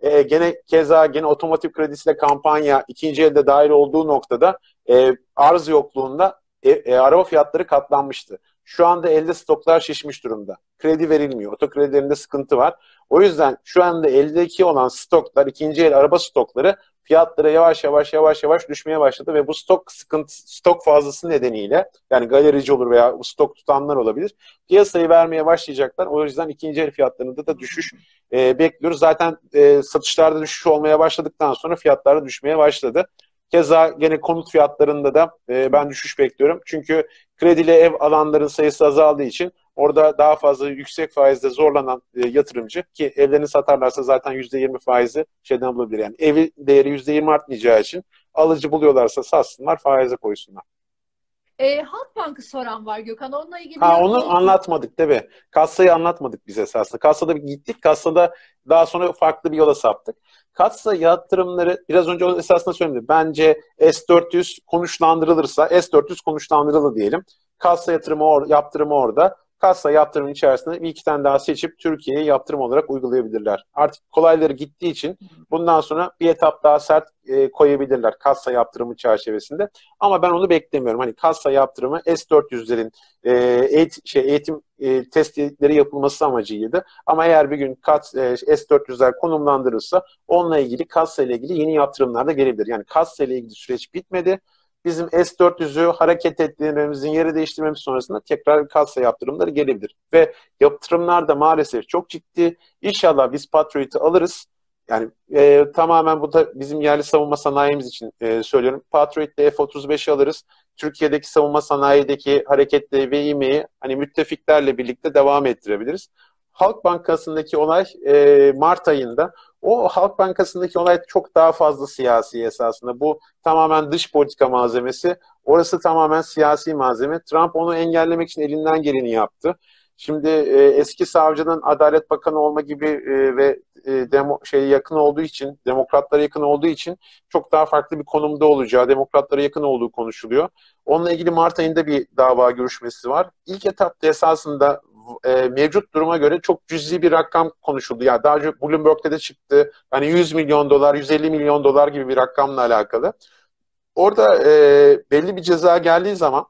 E, gene keza gene otomotiv kredisiyle kampanya ikinci elde dahil olduğu noktada e, arz yokluğunda e, e, araba fiyatları katlanmıştı. Şu anda elde stoklar şişmiş durumda. Kredi verilmiyor. Otokredilerinde sıkıntı var. O yüzden şu anda eldeki olan stoklar, ikinci el araba stokları fiyatları yavaş yavaş yavaş yavaş düşmeye başladı ve bu stok sıkıntı stok fazlası nedeniyle yani galerici olur veya stok tutanlar olabilir. Piyasayı vermeye başlayacaklar. O yüzden ikinci el fiyatlarında da düşüş e, bekliyoruz. Zaten e, satışlarda düşüş olmaya başladıktan sonra fiyatlar da düşmeye başladı. Keza gene konut fiyatlarında da e, ben düşüş bekliyorum. Çünkü kredili ev alanların sayısı azaldığı için orada daha fazla yüksek faizde zorlanan e, yatırımcı ki evlerini satarlarsa zaten %20 faizi şeyden bulabilir. Yani evi değeri %20 artmayacağı için alıcı buluyorlarsa satsınlar faize koysunlar. E, Halk Bank'ı soran var Gökhan. Onunla ilgili Ha onu anlatmadık tabii. Kassayı anlatmadık biz esasında. Kassada bir gittik. Kassada daha sonra farklı bir yola saptık. Kassa yatırımları biraz önce o esasında söyledim. Bence S400 konuşlandırılırsa S400 konuşlandırılır diyelim. Kassa yatırımı or yaptırımı orada. Kassa yatırımın içerisinde bir iki tane daha seçip Türkiye'ye yaptırım olarak uygulayabilirler. Artık kolayları gittiği için bundan sonra bir etap daha sert e, koyabilirler kassa yaptırımı çerçevesinde. Ama ben onu beklemiyorum. Hani kassa yaptırımı S400'lerin e, eğitim, şey, eğitim e, testleri yapılması amacıydı. Ama eğer bir gün kat, e, S400'ler konumlandırılırsa onunla ilgili kassa ile ilgili yeni yaptırımlar da gelebilir. Yani kassa ile ilgili süreç bitmedi. Bizim S400'ü hareket ettirmemizin yeri değiştirmemiz sonrasında tekrar kassa yaptırımları gelebilir. Ve yaptırımlar da maalesef çok ciddi. İnşallah biz Patriot'u alırız. yani e, tamamen bu da bizim yerli savunma sanayimiz için e, söylüyorum. Patriot'te F-35 alırız. Türkiye'deki savunma sanayideki hareketleri ve ivmeyi hani müttefiklerle birlikte devam ettirebiliriz. Halk Bankası'ndaki olay e, Mart ayında. O Halk Bankası'ndaki olay çok daha fazla siyasi esasında. Bu tamamen dış politika malzemesi. Orası tamamen siyasi malzeme. Trump onu engellemek için elinden geleni yaptı. Şimdi e, eski savcının Adalet Bakanı olma gibi e, ve e, demo, şey yakın olduğu için, demokratlara yakın olduğu için çok daha farklı bir konumda olacağı, demokratlara yakın olduğu konuşuluyor. Onunla ilgili Mart ayında bir dava görüşmesi var. İlk etapta esasında e, mevcut duruma göre çok cüzi bir rakam konuşuldu. Yani daha önce Bloomberg'de de çıktı. Hani 100 milyon dolar, 150 milyon dolar gibi bir rakamla alakalı. Orada e, belli bir ceza geldiği zaman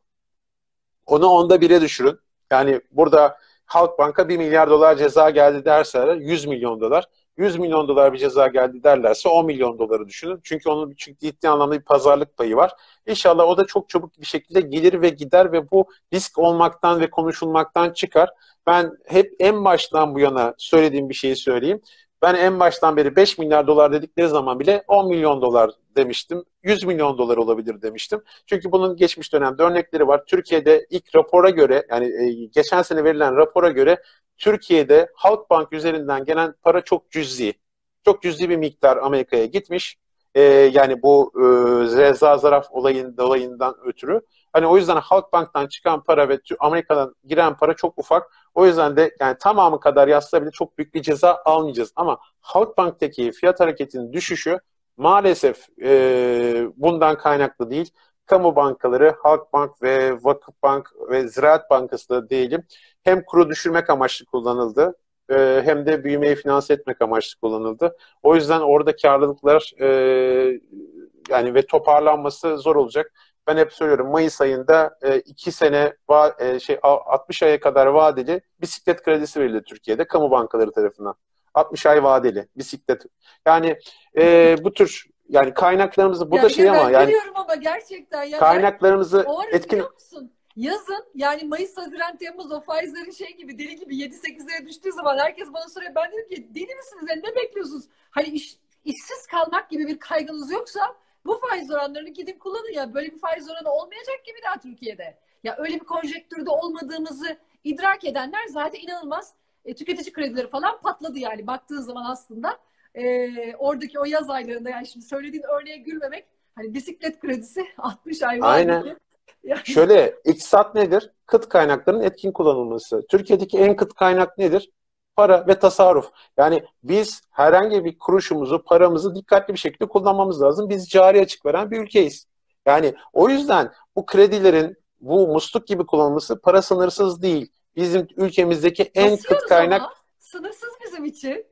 onu onda bire düşürün. Yani burada Halkbank'a 1 milyar dolar ceza geldi derse 100 milyon dolar. 100 milyon dolar bir ceza geldi derlerse 10 milyon doları düşünün. Çünkü onun ciddi anlamda bir pazarlık payı var. İnşallah o da çok çabuk bir şekilde gelir ve gider ve bu risk olmaktan ve konuşulmaktan çıkar. Ben hep en baştan bu yana söylediğim bir şeyi söyleyeyim. Ben en baştan beri 5 milyar dolar dedikleri zaman bile 10 milyon dolar demiştim. 100 milyon dolar olabilir demiştim. Çünkü bunun geçmiş dönemde örnekleri var. Türkiye'de ilk rapora göre yani e, geçen sene verilen rapora göre Türkiye'de Halkbank üzerinden gelen para çok cüzi. Çok cüzi bir miktar Amerika'ya gitmiş. E, yani bu e, Reza Zaraf olayın dolayından ötürü. Hani o yüzden Halkbank'tan çıkan para ve Amerika'dan giren para çok ufak. O yüzden de yani tamamı kadar yazsa bile çok büyük bir ceza almayacağız. Ama Halkbank'taki fiyat hareketinin düşüşü maalesef e, bundan kaynaklı değil. Kamu bankaları, Halkbank ve Vakıfbank ve Ziraat Bankası da diyelim hem kuru düşürmek amaçlı kullanıldı e, hem de büyümeyi finanse etmek amaçlı kullanıldı. O yüzden orada karlılıklar e, yani ve toparlanması zor olacak. Ben hep söylüyorum Mayıs ayında e, iki sene va, e, şey 60 aya kadar vadeli bisiklet kredisi verildi Türkiye'de kamu bankaları tarafından. 60 ay vadeli bisiklet. Yani e, bu tür yani kaynaklarımızı bu ya da şey ama yani ama gerçekten ya kaynaklarımızı etkin? Yazın yani Mayıs, Haziran, Temmuz o faizlerin şey gibi deli gibi 7-8'lere düştüğü zaman herkes bana soruyor. Ben dedim ki deli misiniz? Yani ne bekliyorsunuz? Hani iş, işsiz kalmak gibi bir kaygınız yoksa bu faiz oranlarını gidin kullanın ya. Böyle bir faiz oranı olmayacak gibi daha Türkiye'de. Ya öyle bir konjektürde olmadığımızı idrak edenler zaten inanılmaz e, tüketici kredileri falan patladı yani baktığın zaman aslında e, oradaki o yaz aylarında yani şimdi söylediğin örneğe gülmemek hani bisiklet kredisi (laughs) 60 ay var. Aynen. Yani... Şöyle iktisat nedir? Kıt kaynakların etkin kullanılması. Türkiye'deki en kıt kaynak nedir? Para ve tasarruf. Yani biz herhangi bir kuruşumuzu, paramızı dikkatli bir şekilde kullanmamız lazım. Biz cari açık veren bir ülkeyiz. Yani o yüzden bu kredilerin bu musluk gibi kullanılması para sınırsız değil. Bizim ülkemizdeki en Basıyoruz kıt kaynak ama. Sınırsız bizim için.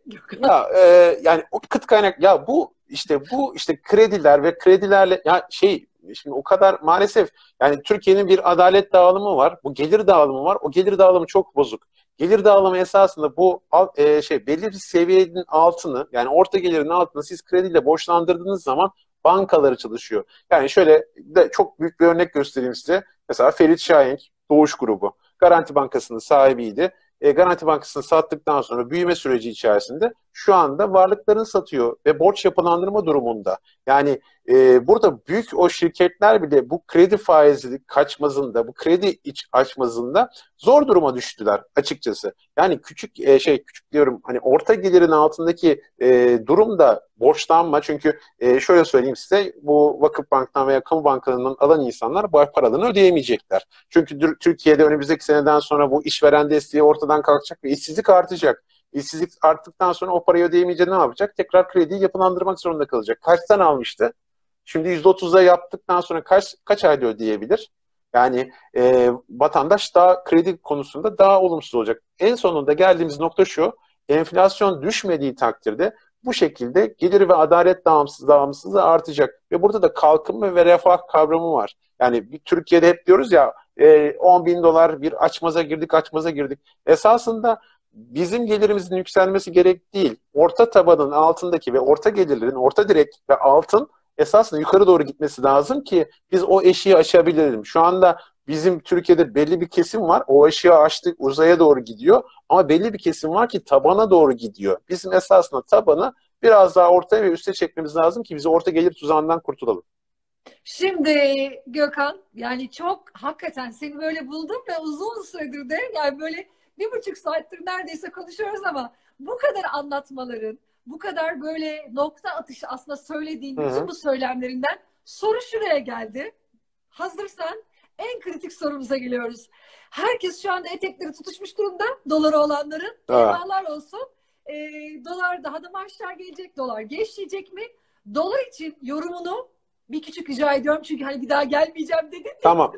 ya e, yani o kıt kaynak ya bu işte bu işte krediler ve kredilerle ya şey Şimdi o kadar maalesef yani Türkiye'nin bir adalet dağılımı var. Bu gelir dağılımı var. O gelir dağılımı çok bozuk. Gelir dağılımı esasında bu e, şey belli bir seviyenin altını yani orta gelirin altını siz krediyle borçlandırdığınız zaman bankaları çalışıyor. Yani şöyle de çok büyük bir örnek göstereyim size. Mesela Ferit Şahenk, Doğuş Grubu. Garanti Bankası'nın sahibiydi e, Garanti Bankası'nı sattıktan sonra büyüme süreci içerisinde şu anda varlıklarını satıyor ve borç yapılandırma durumunda. Yani e, burada büyük o şirketler bile bu kredi faizi kaçmazında, bu kredi iç açmazında zor duruma düştüler açıkçası. Yani küçük e, şey küçük diyorum hani orta gelirin altındaki e, durumda borçlanma çünkü e, şöyle söyleyeyim size bu vakıf banktan veya kamu bankalarından alan insanlar bu paralarını ödeyemeyecekler. Çünkü Türkiye'de önümüzdeki seneden sonra bu işveren desteği ortadan kalkacak ve işsizlik artacak. İşsizlik arttıktan sonra o parayı ödeyemeyince ne yapacak? Tekrar krediyi yapılandırmak zorunda kalacak. Kaçtan almıştı? Şimdi %30'a yaptıktan sonra kaç kaç ayda ödeyebilir? Yani e, vatandaş daha kredi konusunda daha olumsuz olacak. En sonunda geldiğimiz nokta şu. Enflasyon düşmediği takdirde bu şekilde gelir ve adalet dağımsız, dağımsızlığı artacak. Ve burada da kalkınma ve refah kavramı var. Yani bir Türkiye'de hep diyoruz ya e, 10 bin dolar bir açmaza girdik açmaza girdik. Esasında bizim gelirimizin yükselmesi gerek değil. Orta tabanın altındaki ve orta gelirlerin orta direk ve altın esasında yukarı doğru gitmesi lazım ki biz o eşiği aşabilelim. Şu anda bizim Türkiye'de belli bir kesim var. O eşiği aştık uzaya doğru gidiyor. Ama belli bir kesim var ki tabana doğru gidiyor. Bizim esasında tabanı biraz daha ortaya ve üste çekmemiz lazım ki bizi orta gelir tuzağından kurtulalım. Şimdi Gökhan yani çok hakikaten seni böyle buldum ve uzun süredir de yani böyle bir buçuk saattir neredeyse konuşuyoruz ama bu kadar anlatmaların, bu kadar böyle nokta atışı aslında söylediğin Hı hı. bütün bu söylemlerinden soru şuraya geldi. Hazırsan en kritik sorumuza geliyoruz. Herkes şu anda etekleri tutuşmuş durumda dolara olanların. Eyvahlar olsun. Ee, dolar daha da aşağı gelecek? Dolar geçmeyecek mi? Dolar için yorumunu bir küçük rica ediyorum. Çünkü hani bir daha gelmeyeceğim dedin. Tamam.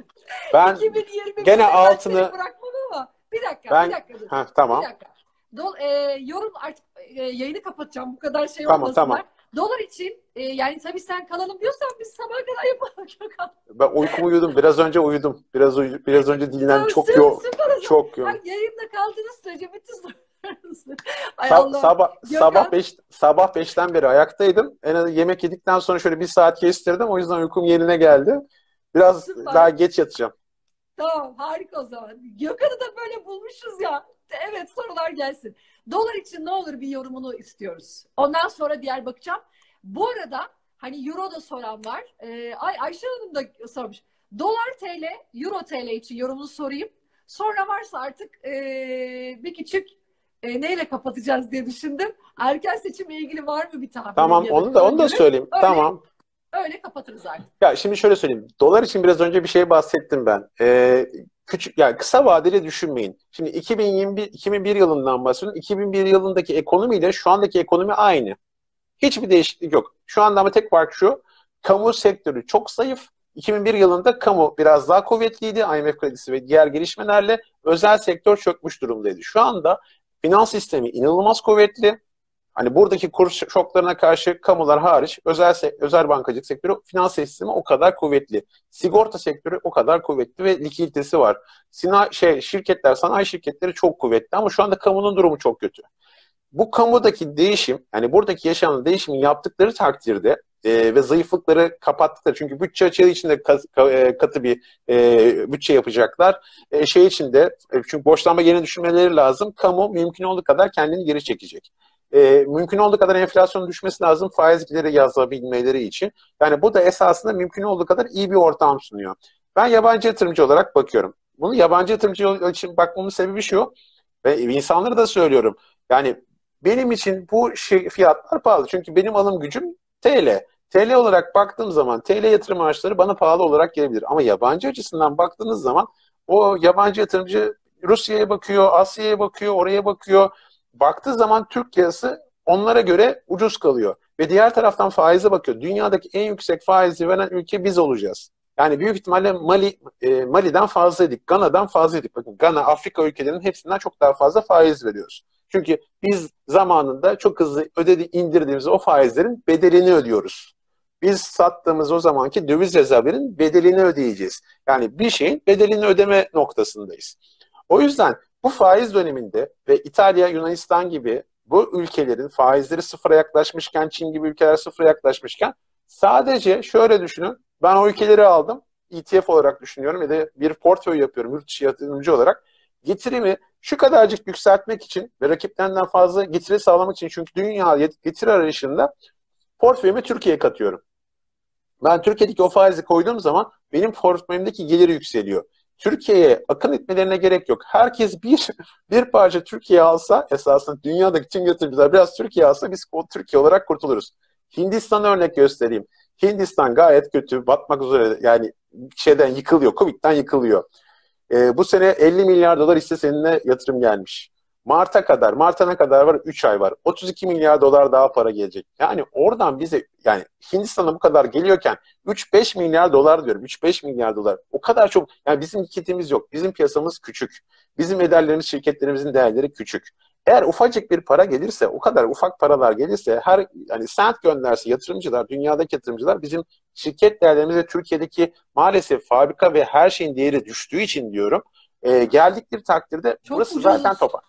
Ben (laughs) 2021'de gene altını- bırakmam ama bir dakika, Ben- bir dakika. Heh, tamam. Bir dakika. Dol, e, yorum artık e, yayını kapatacağım. Bu kadar şey Tamam, olmasınlar. tamam. Dolar için e, yani tabii sen kalalım diyorsan biz sabah kadar yapalım. (laughs) Ben uykumu uyudum. Biraz önce uyudum. Biraz uyu- biraz önce dinlendim. Çok yo çok yoğun. Bak, yayında kaldığınız sürece bütün. Ay Sa- Allah. sabah Gökhan- sabah 5 sabah 5'ten beri ayaktaydım. En az yemek yedikten sonra şöyle bir saat kestirdim. O yüzden uykum yerine geldi. Biraz Süper. daha geç yatacağım. Tamam harika o zaman. Gökhan'ı da böyle bulmuşuz ya. Evet sorular gelsin. Dolar için ne olur bir yorumunu istiyoruz. Ondan sonra diğer bakacağım. Bu arada hani Euro da soran var. Ee, Ay Ayşe Hanım da sormuş. Dolar TL, Euro TL için yorumunu sorayım. Sonra varsa artık ee, bir küçük ee, neyle kapatacağız diye düşündüm. Erken seçimle ilgili var mı bir tahmin? Tamam onu da onu da söyleyeyim. Öyle. Tamam. Öyle kapatırız artık. Ya şimdi şöyle söyleyeyim. Dolar için biraz önce bir şey bahsettim ben. Ee, küçük yani kısa vadeli düşünmeyin. Şimdi 2021 2001 yılından bahsediyorum. 2001 yılındaki ekonomiyle şu andaki ekonomi aynı. Hiçbir değişiklik yok. Şu anda ama tek fark şu. Kamu sektörü çok zayıf. 2001 yılında kamu biraz daha kuvvetliydi. IMF kredisi ve diğer gelişmelerle özel sektör çökmüş durumdaydı. Şu anda finans sistemi inanılmaz kuvvetli. Hani buradaki kur şoklarına karşı kamular hariç özel özel bankacılık sektörü, finans sistemi o kadar kuvvetli. Sigorta sektörü o kadar kuvvetli ve likiditesi var. Sina şey şirketler, sanayi şirketleri çok kuvvetli ama şu anda kamunun durumu çok kötü. Bu kamudaki değişim, yani buradaki yaşanan değişimi yaptıkları takdirde e, ve zayıflıkları kapattıkları çünkü bütçe açığı içinde kat- ka- e, katı bir e, bütçe yapacaklar. E, şey içinde e, çünkü borçlanma geri düşünmeleri lazım. Kamu mümkün olduğu kadar kendini geri çekecek. E, mümkün olduğu kadar enflasyonun düşmesi lazım faiz gideri yazabilmeleri için. Yani bu da esasında mümkün olduğu kadar iyi bir ortam sunuyor. Ben yabancı yatırımcı olarak bakıyorum. Bunu yabancı yatırımcı için bakmamın sebebi şu. Ve insanlara da söylüyorum. Yani benim için bu şey, fiyatlar pahalı. Çünkü benim alım gücüm TL. TL olarak baktığım zaman TL yatırım araçları bana pahalı olarak gelebilir. Ama yabancı açısından baktığınız zaman o yabancı yatırımcı Rusya'ya bakıyor, Asya'ya bakıyor, oraya bakıyor. Baktığı zaman Türk lirası onlara göre ucuz kalıyor. Ve diğer taraftan faize bakıyor. Dünyadaki en yüksek faizi veren ülke biz olacağız. Yani büyük ihtimalle Mali, e, Mali'den fazlaydık, Gana'dan fazlaydık. Bakın Gana, Afrika ülkelerinin hepsinden çok daha fazla faiz veriyoruz. Çünkü biz zamanında çok hızlı ödedi, indirdiğimiz o faizlerin bedelini ödüyoruz. Biz sattığımız o zamanki döviz rezervlerinin bedelini ödeyeceğiz. Yani bir şeyin bedelini ödeme noktasındayız. O yüzden bu faiz döneminde ve İtalya, Yunanistan gibi bu ülkelerin faizleri sıfıra yaklaşmışken, Çin gibi ülkeler sıfıra yaklaşmışken sadece şöyle düşünün. Ben o ülkeleri aldım. ETF olarak düşünüyorum ya da bir portföy yapıyorum yurt dışı yatırımcı olarak. Getirimi şu kadarcık yükseltmek için ve rakiplerinden fazla getiri sağlamak için çünkü dünya getiri arayışında portföyümü Türkiye'ye katıyorum. Ben Türkiye'deki o faizi koyduğum zaman benim portföyümdeki geliri yükseliyor. Türkiye'ye akın etmelerine gerek yok. Herkes bir bir parça Türkiye alsa esasında dünyadaki tüm yatırımcılar biraz Türkiye alsa biz o Türkiye olarak kurtuluruz. Hindistan örnek göstereyim. Hindistan gayet kötü, batmak üzere yani şeyden yıkılıyor, Covid'den yıkılıyor. Ee, bu sene 50 milyar dolar hisse senedine yatırım gelmiş. Mart'a kadar, Mart'a kadar var? 3 ay var. 32 milyar dolar daha para gelecek. Yani oradan bize yani Hindistan'a bu kadar geliyorken 3-5 milyar dolar diyorum. 3-5 milyar dolar. O kadar çok. Yani bizim kitimiz yok. Bizim piyasamız küçük. Bizim ederlerimiz, şirketlerimizin değerleri küçük. Eğer ufacık bir para gelirse, o kadar ufak paralar gelirse, her yani sent gönderse yatırımcılar, dünyadaki yatırımcılar bizim şirket değerlerimize Türkiye'deki maalesef fabrika ve her şeyin değeri düştüğü için diyorum. E, geldikleri takdirde Çok burası ucuz. zaten topa.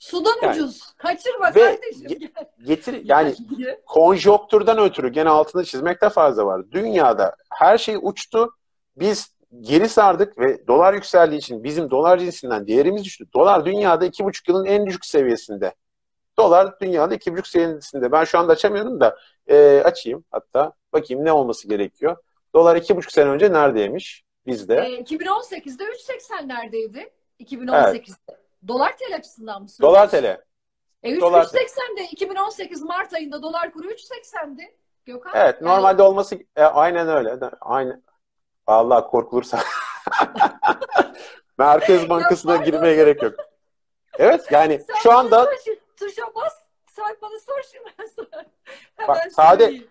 Sudan Yani- ucuz. Kaçırma Ve kardeşim. ge-. Getir yani konjonktürden ötürü gene altını çizmekte fazla var. Dünyada her şey uçtu. Biz geri sardık ve dolar yükseldiği için bizim dolar cinsinden değerimiz düştü. Dolar dünyada iki buçuk yılın en düşük seviyesinde. Dolar dünyada 2,5 seviyesinde. Ben şu anda açamıyorum da e, açayım hatta. Bakayım ne olması gerekiyor. Dolar 2,5 sene önce neredeymiş bizde? E, 2018'de 3.80'lerdeydi. 2018'de. Dolar TL açısından mı söylüyorsun? Dolar TL. E 3, Dolar- 3.80'de 2018 Mart ayında dolar kuru 3.80'di. Gökhan. Evet Yani- normalde olması e, aynen öyle. Aynen. Allah korkulursa. (laughs) Merkez Bankası'na girmeye gerek yok. Evet yani Sen şu anda sor tuşa bas. Bana sor şimdi ben Bak, sade-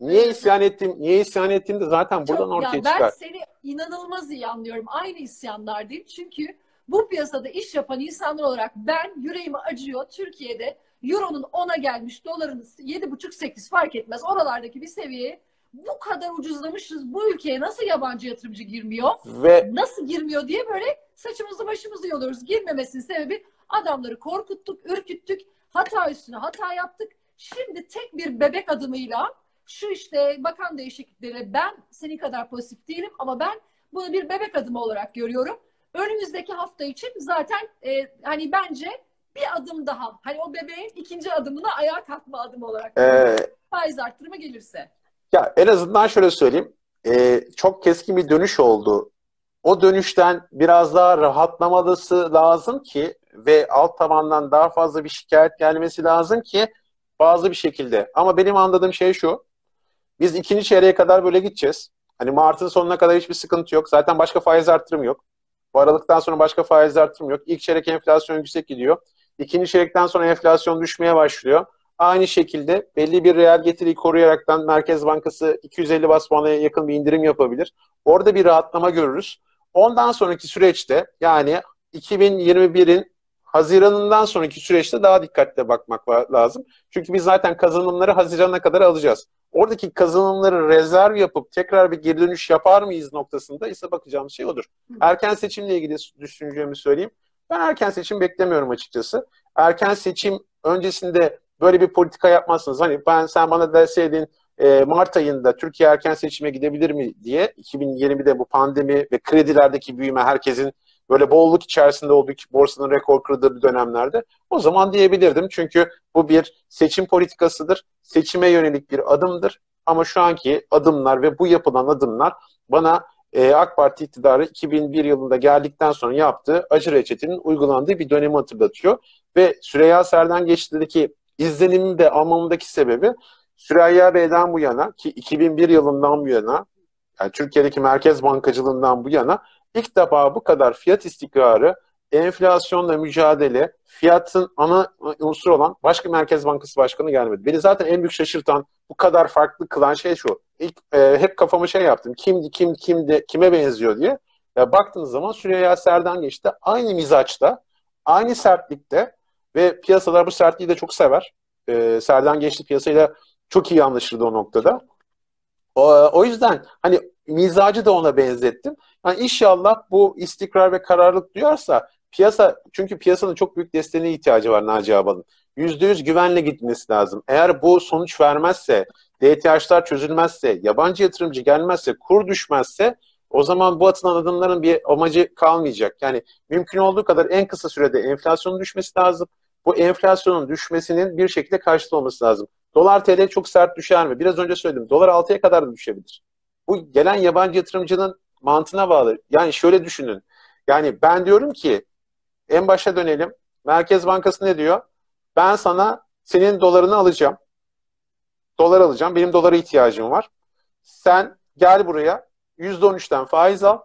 niye isyan ettim, niye isyan ettiğim de zaten buradan Çok- ortaya ya ben çıkar. seni inanılmaz iyi anlıyorum. Aynı isyanlardayım. Çünkü bu piyasada iş yapan insanlar olarak ben yüreğime acıyor. Türkiye'de Euro'nun 10'a gelmiş, doların 7,5-8 fark etmez. Oralardaki bir seviyeye bu kadar ucuzlamışız. Bu ülkeye nasıl yabancı yatırımcı girmiyor? Ve Nasıl girmiyor diye böyle saçımızı başımızı yoluyoruz. Girmemesinin sebebi adamları korkuttuk, ürküttük. Hata üstüne hata yaptık. Şimdi tek bir bebek adımıyla şu işte bakan değişiklikleri ben senin kadar pozitif değilim ama ben bunu bir bebek adımı olarak görüyorum. Önümüzdeki hafta için zaten e, hani bence bir adım daha hani o bebeğin ikinci adımına ayağa kalkma adımı olarak e, görüyorum. faiz arttırımı gelirse. ya en azından şöyle söyleyeyim. E, çok keskin bir dönüş oldu. O dönüşten biraz daha rahatlamalısı lazım ki ve alt tabandan daha fazla bir şikayet gelmesi lazım ki bazı bir şekilde. Ama benim anladığım şey şu. Biz ikinci çeyreğe kadar böyle gideceğiz. Hani Mart'ın sonuna kadar hiçbir sıkıntı yok. Zaten başka faiz artırım yok. Aralıktan sonra başka faiz artırım yok. İlk çeyrek enflasyon yüksek gidiyor. İkinci çeyrekten sonra enflasyon düşmeye başlıyor. Aynı şekilde belli bir reel getiriyi koruyaraktan Merkez Bankası 250 bas puana yakın bir indirim yapabilir. Orada bir rahatlama görürüz. Ondan sonraki süreçte yani 2021'in Haziran'ından sonraki süreçte daha dikkatli bakmak lazım. Çünkü biz zaten kazanımları Haziran'a kadar alacağız. Oradaki kazanımları rezerv yapıp tekrar bir geri dönüş yapar mıyız noktasında ise bakacağımız şey odur. Erken seçimle ilgili düşüncemi söyleyeyim. Ben erken seçim beklemiyorum açıkçası. Erken seçim öncesinde böyle bir politika yapmazsınız. Hani ben sen bana deseydin e, Mart ayında Türkiye erken seçime gidebilir mi diye 2020'de bu pandemi ve kredilerdeki büyüme herkesin böyle bolluk içerisinde olduğu ki borsanın rekor kırdığı bir dönemlerde o zaman diyebilirdim. Çünkü bu bir seçim politikasıdır. Seçime yönelik bir adımdır. Ama şu anki adımlar ve bu yapılan adımlar bana e, AK Parti iktidarı 2001 yılında geldikten sonra yaptığı acı reçetenin uygulandığı bir dönemi hatırlatıyor. Ve Süreyya Serden geçtiğindeki izlenimi de almamdaki sebebi Süreyya Bey'den bu yana ki 2001 yılından bu yana yani Türkiye'deki merkez bankacılığından bu yana ilk defa bu kadar fiyat istikrarı, enflasyonla mücadele, fiyatın ana unsur olan başka Merkez Bankası Başkanı gelmedi. Beni zaten en büyük şaşırtan, bu kadar farklı kılan şey şu. İlk e, hep kafama şey yaptım. Kimdi, kim, kimdi, kime benziyor diye. Ya baktığınız zaman Süreyya Serdan geçti. Aynı mizaçta, aynı sertlikte ve piyasalar bu sertliği de çok sever. E, Serdan geçti piyasayla çok iyi anlaşırdı o noktada. O, o yüzden hani mizacı da ona benzettim. Yani inşallah bu istikrar ve kararlılık duyarsa piyasa çünkü piyasanın çok büyük desteğine ihtiyacı var Naci Abal'ın. %100 güvenle gitmesi lazım. Eğer bu sonuç vermezse, DTH'lar çözülmezse, yabancı yatırımcı gelmezse, kur düşmezse o zaman bu atılan adımların bir amacı kalmayacak. Yani mümkün olduğu kadar en kısa sürede enflasyonun düşmesi lazım. Bu enflasyonun düşmesinin bir şekilde karşılığı olması lazım. Dolar TL çok sert düşer mi? Biraz önce söyledim. Dolar 6'ya kadar da düşebilir. Bu gelen yabancı yatırımcının mantığına bağlı. Yani şöyle düşünün. Yani ben diyorum ki en başa dönelim. Merkez Bankası ne diyor? Ben sana senin dolarını alacağım. Dolar alacağım. Benim dolara ihtiyacım var. Sen gel buraya %13'ten faiz al.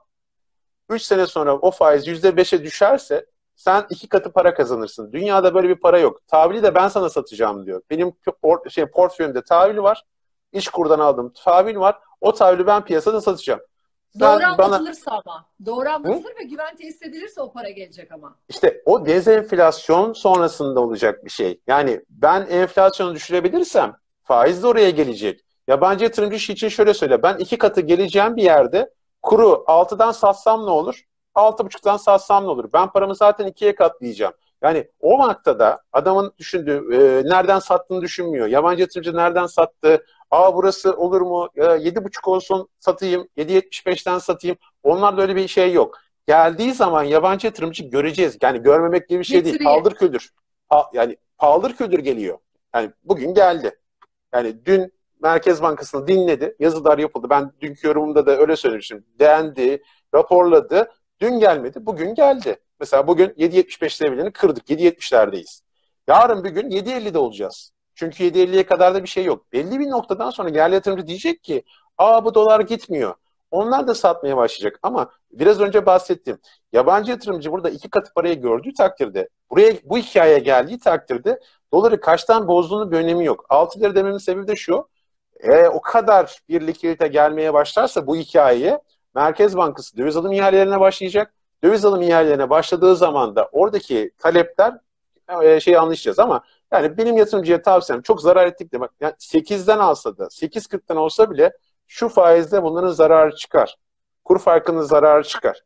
3 sene sonra o faiz %5'e düşerse sen iki katı para kazanırsın. Dünyada böyle bir para yok. Tahvili de ben sana satacağım diyor. Benim şey, portföyümde tahvil var. İş kurdan aldığım tahvil var. O tahvili ben piyasada satacağım. Doğru bana... anlatılırsa ama. Doğru anlatılır Hı? ve güven tesis edilirse o para gelecek ama. İşte o dezenflasyon sonrasında olacak bir şey. Yani ben enflasyonu düşürebilirsem faiz de oraya gelecek. Yabancı yatırımcı için şöyle söyle. Ben iki katı geleceğim bir yerde kuru 6'dan satsam ne olur? 6.5'tan satsam ne olur? Ben paramı zaten ikiye katlayacağım. Yani o noktada adamın düşündüğü, e, nereden sattığını düşünmüyor. Yabancı yatırımcı nereden sattı? Aa burası olur mu? E, 7.5 olsun satayım. 7.75'ten satayım. Onlarda öyle bir şey yok. Geldiği zaman yabancı yatırımcı göreceğiz. Yani görmemek gibi bir şey Getiriyor. değil. Kaldır küldür. Ha, yani paldır küldür geliyor. Yani bugün geldi. Yani dün Merkez Bankası'nı dinledi. Yazılar yapıldı. Ben dünkü yorumumda da öyle söylemiştim. Dendi, raporladı. Dün gelmedi. Bugün geldi. Mesela bugün 7.75 seviyelerini kırdık. 7.70'lerdeyiz. Yarın bir gün 7.50'de olacağız. Çünkü 7.50'ye kadar da bir şey yok. Belli bir noktadan sonra yerli yatırımcı diyecek ki aa bu dolar gitmiyor. Onlar da satmaya başlayacak. Ama biraz önce bahsettim. Yabancı yatırımcı burada iki katı parayı gördüğü takdirde, buraya bu hikayeye geldiği takdirde doları kaçtan bozduğunu bir önemi yok. 6 lira dememin sebebi de şu. E, o kadar bir likidite gelmeye başlarsa bu hikayeye Merkez Bankası döviz alım ihalelerine başlayacak. Döviz alım ihalelerine başladığı zaman da oradaki talepler e, şeyi anlayacağız ama yani benim yatırımcıya tavsiyem çok zarar ettik demek. Yani 8'den alsa da 8.40'tan olsa bile şu faizde bunların zararı çıkar. Kur farkının zararı çıkar.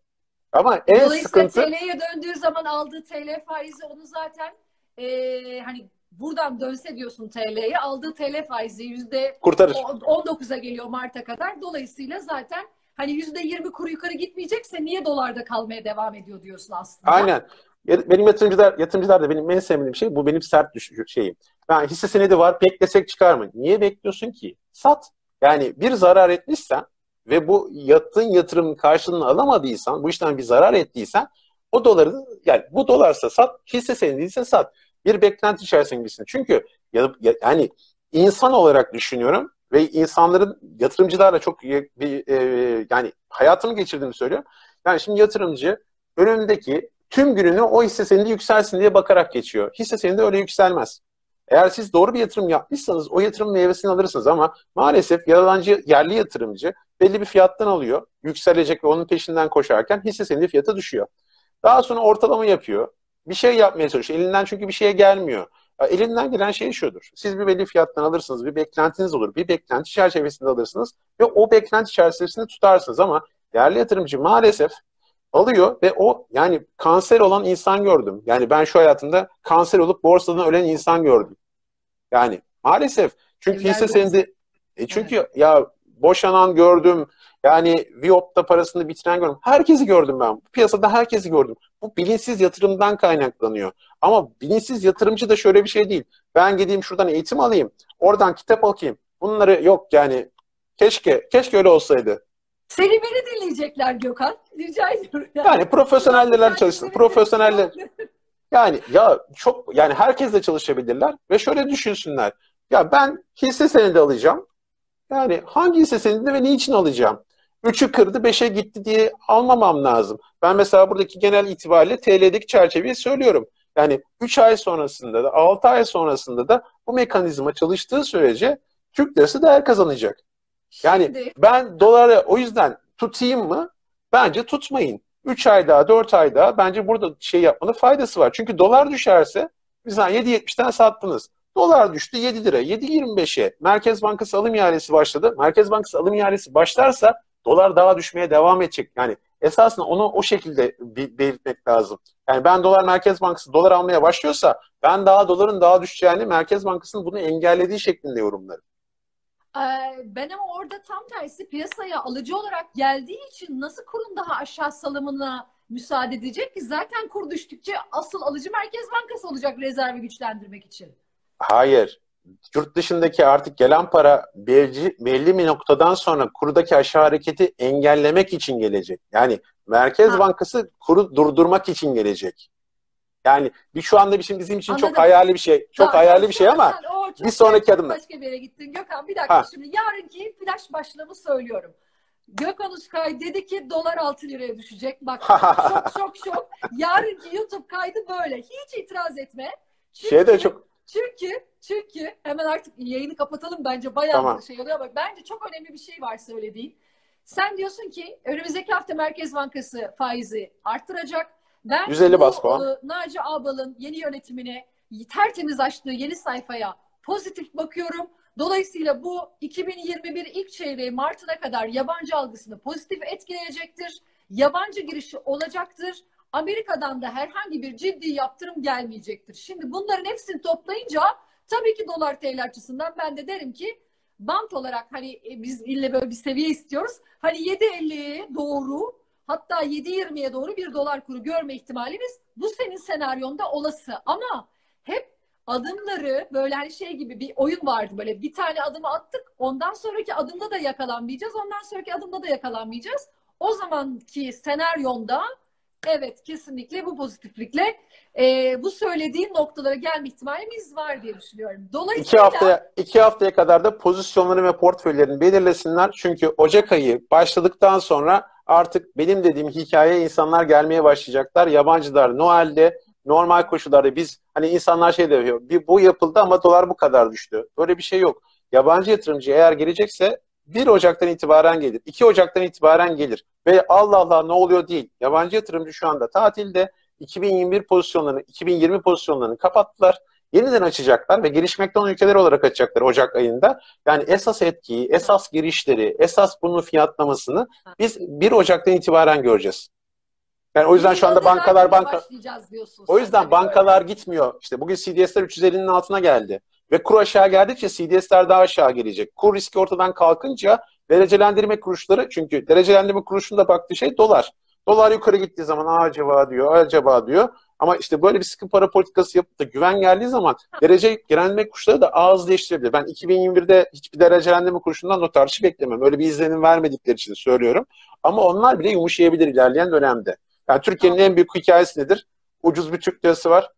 Ama en Dolayısıyla sıkıntı TL'ye döndüğü zaman aldığı TL faizi onu zaten e, hani buradan dönse diyorsun TL'ye aldığı TL faizi yüzde kurtarır. 19'a geliyor Mart'a kadar. Dolayısıyla zaten hani yüzde 20 kuru yukarı gitmeyecekse niye dolarda kalmaya devam ediyor diyorsun aslında. Aynen. Benim yatırımcılar, yatırımcılar da benim en sevmediğim şey bu benim sert düş şeyim. Yani hisse senedi var beklesek çıkar mı? Niye bekliyorsun ki? Sat. Yani bir zarar etmişsen ve bu yattığın yatırımın karşılığını alamadıysan, bu işten bir zarar ettiysen o doları yani bu dolarsa sat, hisse senedi ise sat. Bir beklenti içerisinde gibisin. Çünkü ya, ya, yani insan olarak düşünüyorum ve insanların yatırımcılarla çok bir e, yani hayatımı geçirdiğimi söylüyorum. Yani şimdi yatırımcı önündeki tüm gününü o hisse senedi yükselsin diye bakarak geçiyor. Hisse senedi öyle yükselmez. Eğer siz doğru bir yatırım yapmışsanız o yatırım meyvesini alırsınız ama maalesef yabancı yerli yatırımcı belli bir fiyattan alıyor. Yükselecek ve onun peşinden koşarken hisse senedi fiyatı düşüyor. Daha sonra ortalama yapıyor. Bir şey yapmaya çalışıyor. Elinden çünkü bir şeye gelmiyor. Elinden gelen şey şudur. Siz bir belli fiyattan alırsınız. Bir beklentiniz olur. Bir beklenti çerçevesinde alırsınız. Ve o beklenti çerçevesinde tutarsınız. Ama yerli yatırımcı maalesef alıyor ve o yani kanser olan insan gördüm. Yani ben şu hayatımda kanser olup borsadan ölen insan gördüm. Yani maalesef çünkü hisse senedi e çünkü evet. ya boşanan gördüm. Yani Viop'ta parasını bitiren gördüm. Herkesi gördüm ben. Piyasada herkesi gördüm. Bu bilinçsiz yatırımdan kaynaklanıyor. Ama bilinçsiz yatırımcı da şöyle bir şey değil. Ben gideyim şuradan eğitim alayım. Oradan kitap okuyayım. Bunları yok yani. Keşke, keşke öyle olsaydı. Seni beni dinleyecekler Gökhan. Rica ediyorum. Yani, yani profesyoneller çalışsın. Profesyoneller. Yani ya çok yani herkesle çalışabilirler ve şöyle düşünsünler. Ya ben hisse senedi alacağım. Yani hangi hisse senedi ve niçin alacağım? Üçü kırdı, beşe gitti diye almamam lazım. Ben mesela buradaki genel itibariyle TL'deki çerçeveyi söylüyorum. Yani 3 ay sonrasında da 6 ay sonrasında da bu mekanizma çalıştığı sürece Türk lirası değer kazanacak. Yani Şimdi... ben doları o yüzden tutayım mı? Bence tutmayın. 3 ay daha 4 ay daha bence burada şey yapmanın faydası var. Çünkü dolar düşerse mesela 7.70'ten sattınız. Dolar düştü 7 lira. 7.25'e Merkez Bankası alım ihalesi başladı. Merkez Bankası alım ihalesi başlarsa dolar daha düşmeye devam edecek. Yani esasında onu o şekilde belirtmek lazım. Yani ben dolar Merkez Bankası dolar almaya başlıyorsa ben daha doların daha düşeceğini Merkez Bankası'nın bunu engellediği şeklinde yorumlarım. Ben ama orada tam tersi piyasaya alıcı olarak geldiği için nasıl kurun daha aşağı salımına müsaade edecek ki zaten kur düştükçe asıl alıcı Merkez Bankası olacak rezervi güçlendirmek için. Hayır. Yurt dışındaki artık gelen para belli, belli bir noktadan sonra kurdaki aşağı hareketi engellemek için gelecek. Yani Merkez ha. Bankası kuru durdurmak için gelecek. Yani bir şu anda bizim bizim için Anladım. çok hayali bir şey. Çok tamam, hayali bir şey ama bir sonraki adımda. Başka bir yere gittin Gökhan. Bir dakika ha. şimdi yarınki flash başlığımı söylüyorum. Gökhan Uskay dedi ki dolar 6 liraya düşecek. Bak (laughs) çok çok çok. Yarınki YouTube kaydı böyle. Hiç itiraz etme. Çünkü, şey de çok çünkü çünkü hemen artık yayını kapatalım bence bayağı tamam. şey oluyor ama bence çok önemli bir şey var söylediğin. Sen diyorsun ki önümüzdeki hafta Merkez Bankası faizi arttıracak. Ben 150 bas puan. E, Naci Ağbal'ın yeni yönetimine tertemiz açtığı yeni sayfaya pozitif bakıyorum. Dolayısıyla bu 2021 ilk çeyreği Mart'ına kadar yabancı algısını pozitif etkileyecektir. Yabancı girişi olacaktır. Amerika'dan da herhangi bir ciddi yaptırım gelmeyecektir. Şimdi bunların hepsini toplayınca tabii ki dolar TL açısından ben de derim ki bant olarak hani e, biz ille böyle bir seviye istiyoruz. Hani 7.50'ye doğru hatta 7.20'ye doğru bir dolar kuru görme ihtimalimiz bu senin senaryonda olası. Ama hep adımları böyle hani şey gibi bir oyun vardı böyle bir tane adımı attık ondan sonraki adımda da yakalanmayacağız ondan sonraki adımda da yakalanmayacağız. O zamanki senaryonda evet kesinlikle bu pozitiflikle e, bu söylediğin noktalara gelme ihtimalimiz var diye düşünüyorum. Dolayısıyla iki haftaya, iki haftaya kadar da pozisyonları ve portföylerini belirlesinler. Çünkü Ocak ayı başladıktan sonra artık benim dediğim hikayeye insanlar gelmeye başlayacaklar. Yabancılar Noel'de normal koşullarda biz hani insanlar şey diyor bir bu yapıldı ama dolar bu kadar düştü. Böyle bir şey yok. Yabancı yatırımcı eğer gelecekse 1 Ocak'tan itibaren gelir. 2 Ocak'tan itibaren gelir. Ve Allah Allah ne oluyor değil. Yabancı yatırımcı şu anda tatilde 2021 pozisyonlarını, 2020 pozisyonlarını kapattılar. Yeniden açacaklar ve gelişmekte olan ülkeler olarak açacaklar Ocak ayında. Yani esas etkiyi, esas girişleri, esas bunun fiyatlamasını biz 1 Ocak'tan itibaren göreceğiz. Yani o yüzden şu anda bankalar banka O yüzden bankalar gitmiyor. İşte bugün CDS'ler 350'nin altına geldi. Ve kur aşağı geldikçe CDS'ler daha aşağı gelecek. Kur riski ortadan kalkınca derecelendirme kuruluşları çünkü derecelendirme kuruluşunda baktığı şey dolar. Dolar yukarı gittiği zaman acaba diyor, acaba diyor. Ama işte böyle bir sıkı para politikası yapıp da güven geldiği zaman derece gelenme kuruluşları da ağız değiştirebilir. Ben 2021'de hiçbir derecelendirme kuruluşundan not artışı beklemem. Öyle bir izlenim vermedikleri için söylüyorum. Ama onlar bile yumuşayabilir ilerleyen dönemde. Yani Türkiye'nin en büyük hikayesi nedir? Ucuz bir Türk lirası var.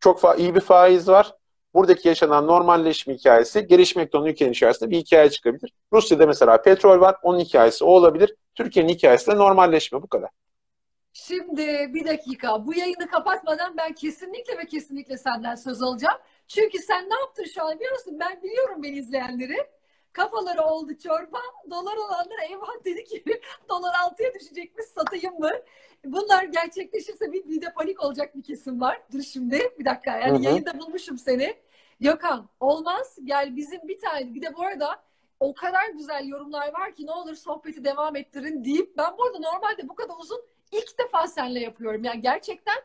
Çok iyi bir faiz var. Buradaki yaşanan normalleşme hikayesi gelişmekte olan ülkenin içerisinde bir hikaye çıkabilir. Rusya'da mesela petrol var. Onun hikayesi o olabilir. Türkiye'nin hikayesi de normalleşme. Bu kadar. Şimdi bir dakika. Bu yayını kapatmadan ben kesinlikle ve kesinlikle senden söz alacağım. Çünkü sen ne yaptın şu an biliyorsun. Ben biliyorum beni izleyenleri. Kafaları oldu çorba. Dolar olanlar eyvah dedi ki (laughs) dolar altıya düşecekmiş satayım mı? Bunlar gerçekleşirse bir, bir de panik olacak bir kesim var. Dur şimdi bir dakika yani hı hı. yayında bulmuşum seni. Gökhan olmaz gel bizim bir tane bir de bu arada o kadar güzel yorumlar var ki ne olur sohbeti devam ettirin deyip ben bu arada normalde bu kadar uzun ilk defa seninle yapıyorum. Yani gerçekten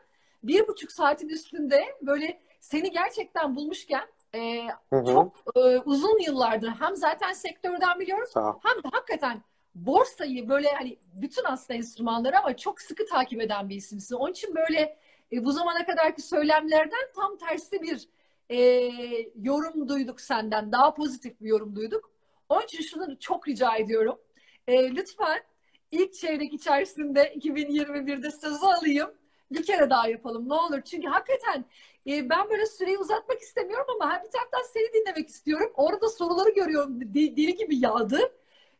bir buçuk saatin üstünde böyle seni gerçekten bulmuşken e, hı hı. çok e, uzun yıllardır hem zaten sektörden biliyorum hem de hakikaten borsayı böyle hani bütün aslında enstrümanları ama çok sıkı takip eden bir isimsin. Onun için böyle e, bu zamana kadarki söylemlerden tam tersi bir e, yorum duyduk senden. Daha pozitif bir yorum duyduk. Onun için şunu çok rica ediyorum. E, lütfen ilk çeyrek içerisinde 2021'de sözü alayım. Bir kere daha yapalım ne olur. Çünkü hakikaten e, ben böyle süreyi uzatmak istemiyorum ama bir taraftan seni dinlemek istiyorum. Orada soruları görüyorum. Deli gibi yağdı.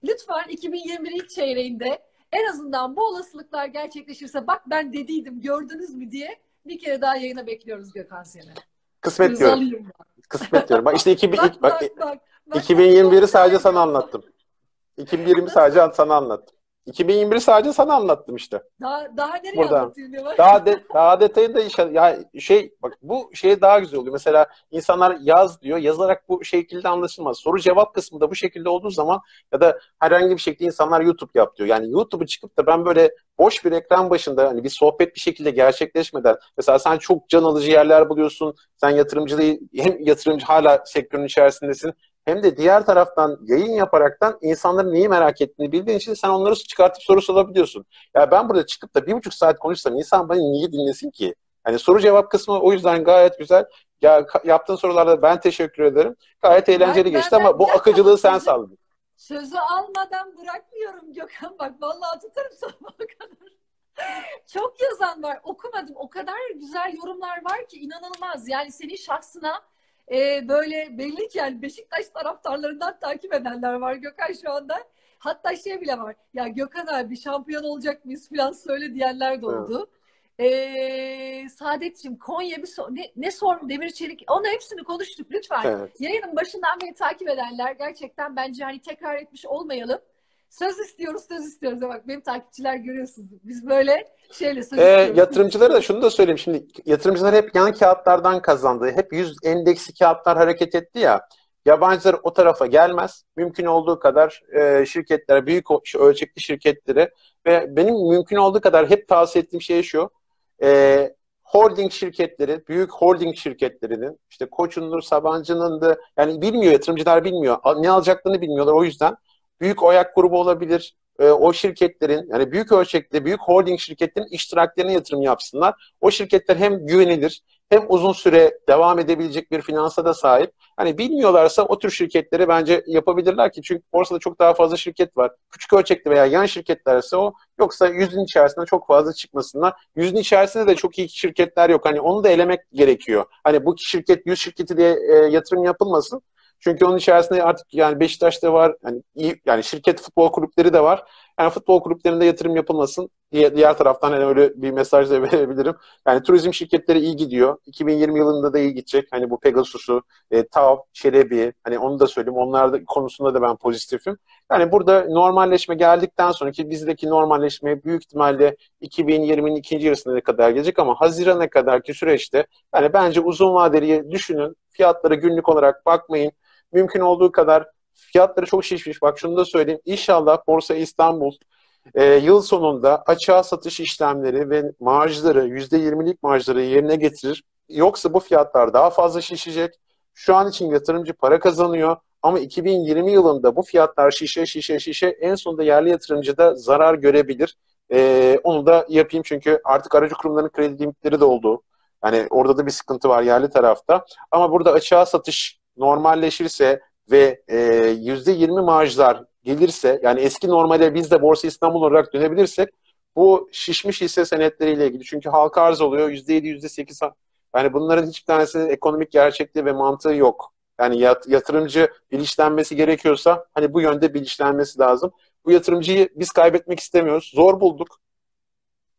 Lütfen 2021 ilk çeyreğinde en azından bu olasılıklar gerçekleşirse bak ben dediydim gördünüz mü diye bir kere daha yayına bekliyoruz Gökhan seni. Kısmet diyorum. Kısmet diyorum. Bak işte 2000, (laughs) bak, bak, bak, bak, 2021'i sadece sana anlattım. 2020'i sadece sana anlattım. 2021 sadece sana anlattım işte. Daha, daha nereye Burada. anlatayım ya? Daha, de, daha detayı da işte, ya şey bak bu şey daha güzel oluyor. Mesela insanlar yaz diyor. Yazarak bu şekilde anlaşılmaz. Soru cevap kısmında bu şekilde olduğu zaman ya da herhangi bir şekilde insanlar YouTube yap diyor. Yani YouTube'u çıkıp da ben böyle boş bir ekran başında hani bir sohbet bir şekilde gerçekleşmeden mesela sen çok can alıcı yerler buluyorsun. Sen yatırımcılığı hem yatırımcı hala sektörün içerisindesin hem de diğer taraftan yayın yaparaktan insanların neyi merak ettiğini bildiğin için sen onları çıkartıp soru sorabiliyorsun. Ya ben burada çıkıp da bir buçuk saat konuşsam insan beni niye dinlesin ki? Hani soru cevap kısmı o yüzden gayet güzel. Ya yaptığın sorularda ben teşekkür ederim. Gayet eğlenceli ben, geçti ben, ama bu (laughs) akıcılığı sen sağladın. Sözü almadan bırakmıyorum Gökhan bak vallahi tutarım sabaha kadar. Çok yazan var. Okumadım. O kadar güzel yorumlar var ki inanılmaz. Yani senin şahsına e, böyle belli ki yani Beşiktaş taraftarlarından takip edenler var Gökhan şu anda. Hatta şey bile var. Ya Gökhan abi şampiyon olacak mıyız falan söyle diyenler de oldu. Evet. Ee, Saadetciğim Konya bir so ne, ne sor Demir Çelik onu hepsini konuştuk lütfen. Evet. Yayının başından beri takip edenler gerçekten bence hani tekrar etmiş olmayalım. Söz istiyoruz, söz istiyoruz. Bak benim takipçiler görüyorsunuz. Biz böyle şeyle söz e, istiyoruz. Yatırımcılara da şunu da söyleyeyim. Şimdi yatırımcılar hep yan kağıtlardan kazandı. Hep yüz endeksi kağıtlar hareket etti ya. Yabancılar o tarafa gelmez. Mümkün olduğu kadar e, şirketlere, büyük ölçekli şirketlere ve benim mümkün olduğu kadar hep tavsiye ettiğim şey şu. E, holding şirketleri, büyük holding şirketlerinin işte Koç'undur, Sabancı'nın da yani bilmiyor yatırımcılar bilmiyor. Ne alacaklarını bilmiyorlar o yüzden büyük oyak grubu olabilir. E, o şirketlerin yani büyük ölçekli büyük holding şirketlerin iştiraklerine yatırım yapsınlar. O şirketler hem güvenilir hem uzun süre devam edebilecek bir finansa da sahip. Hani bilmiyorlarsa o tür şirketleri bence yapabilirler ki çünkü borsada çok daha fazla şirket var. Küçük ölçekli veya yan şirketlerse o yoksa yüzün içerisinde çok fazla çıkmasınlar. Yüzün içerisinde de çok iyi şirketler yok. Hani onu da elemek gerekiyor. Hani bu şirket yüz şirketi diye e, yatırım yapılmasın. Çünkü onun içerisinde artık yani Beşiktaş'ta var, yani iyi, yani şirket futbol kulüpleri de var. Yani futbol kulüplerinde yatırım yapılmasın. Diğer, diğer taraftan hani öyle bir mesaj da (laughs) verebilirim. Yani turizm şirketleri iyi gidiyor. 2020 yılında da iyi gidecek. Hani bu Pegasus'u, e, TAV, Çelebi, hani onu da söyleyeyim. Onlar da konusunda da ben pozitifim. Yani burada normalleşme geldikten sonra ki bizdeki normalleşme büyük ihtimalle 2020'nin ikinci yarısına kadar gelecek ama Haziran'a kadarki süreçte yani bence uzun vadeli düşünün. Fiyatlara günlük olarak bakmayın mümkün olduğu kadar fiyatları çok şişmiş. Bak şunu da söyleyeyim. İnşallah Borsa İstanbul e, yıl sonunda açığa satış işlemleri ve marjları, %20'lik marjları yerine getirir. Yoksa bu fiyatlar daha fazla şişecek. Şu an için yatırımcı para kazanıyor. Ama 2020 yılında bu fiyatlar şişe şişe şişe en sonunda yerli yatırımcı da zarar görebilir. Ee, onu da yapayım çünkü artık aracı kurumların kredi limitleri de oldu. Yani orada da bir sıkıntı var yerli tarafta. Ama burada açığa satış normalleşirse ve e, %20 marjlar gelirse yani eski normale biz de Borsa İstanbul olarak dönebilirsek bu şişmiş hisse senetleriyle ilgili. Çünkü halka arz oluyor. %7, %8 yani bunların hiçbir tanesinin ekonomik gerçekliği ve mantığı yok. Yani yatırımcı bilinçlenmesi gerekiyorsa hani bu yönde bilinçlenmesi lazım. Bu yatırımcıyı biz kaybetmek istemiyoruz. Zor bulduk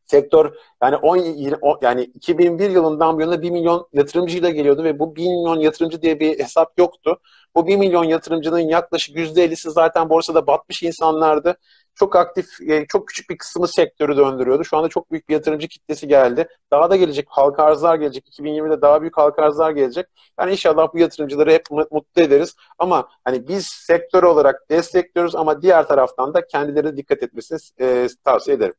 sektör yani 10, 20, yani 2001 yılından bu yana 1 milyon yatırımcıyla geliyordu ve bu 1 milyon yatırımcı diye bir hesap yoktu. Bu 1 milyon yatırımcının yaklaşık %50'si zaten borsada batmış insanlardı. Çok aktif, çok küçük bir kısmı sektörü döndürüyordu. Şu anda çok büyük bir yatırımcı kitlesi geldi. Daha da gelecek halka arzlar gelecek. 2020'de daha büyük halka arzlar gelecek. Yani inşallah bu yatırımcıları hep mutlu ederiz. Ama hani biz sektör olarak destekliyoruz ama diğer taraftan da kendilerine dikkat etmesini e, tavsiye ederim.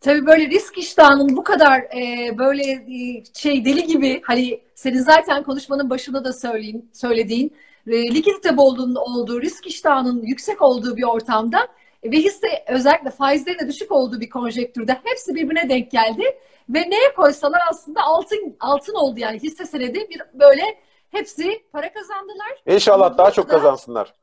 Tabii böyle risk iştahının bu kadar e, böyle e, şey deli gibi hani senin zaten konuşmanın başında da söyleyin, söylediğin e, likidite bolluğunun olduğu risk iştahının yüksek olduğu bir ortamda e, ve hisse özellikle faizlerin de düşük olduğu bir konjektürde hepsi birbirine denk geldi ve neye koysalar aslında altın altın oldu yani hisse senedi bir böyle hepsi para kazandılar. İnşallah daha çok kazansınlar.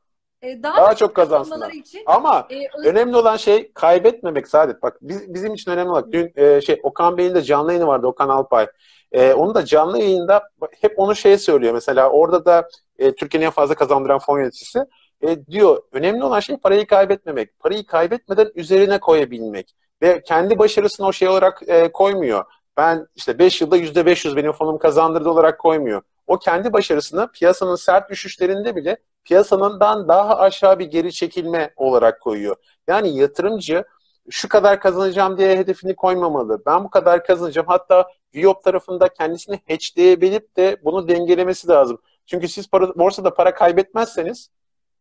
E, daha, daha çok kazansınlar. Için, Ama e, önemli olan şey kaybetmemek Saadet. Bak biz, bizim için önemli olan dün e, şey Okan Bey'in de canlı yayını vardı Okan Alpay. E, onun da canlı yayında hep onu şey söylüyor mesela orada da e, Türkiye'nin en fazla kazandıran fon yöneticisi e, diyor önemli olan şey parayı kaybetmemek. Parayı kaybetmeden üzerine koyabilmek. Ve kendi başarısını o şey olarak e, koymuyor. Ben işte 5 yılda %500 benim fonum kazandırdı olarak koymuyor. O kendi başarısını piyasanın sert düşüşlerinde bile piyasanından daha aşağı bir geri çekilme olarak koyuyor. Yani yatırımcı şu kadar kazanacağım diye hedefini koymamalı. Ben bu kadar kazanacağım. Hatta Viyop tarafında kendisini hatchleyebilip de bunu dengelemesi lazım. Çünkü siz para, borsada para kaybetmezseniz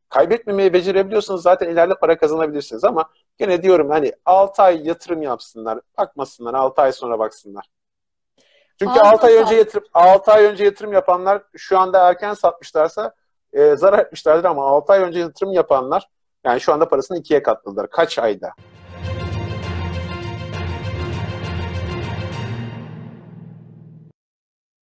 kaybetmemeyi becerebiliyorsanız zaten ileride para kazanabilirsiniz ama gene diyorum hani 6 ay yatırım yapsınlar. Bakmasınlar 6 ay sonra baksınlar. Çünkü 6 ay önce yatırım 6 ay önce yatırım yapanlar şu anda erken satmışlarsa e, zarar etmişlerdir ama 6 ay önce yatırım yapanlar yani şu anda parasını ikiye katladılar. Kaç ayda?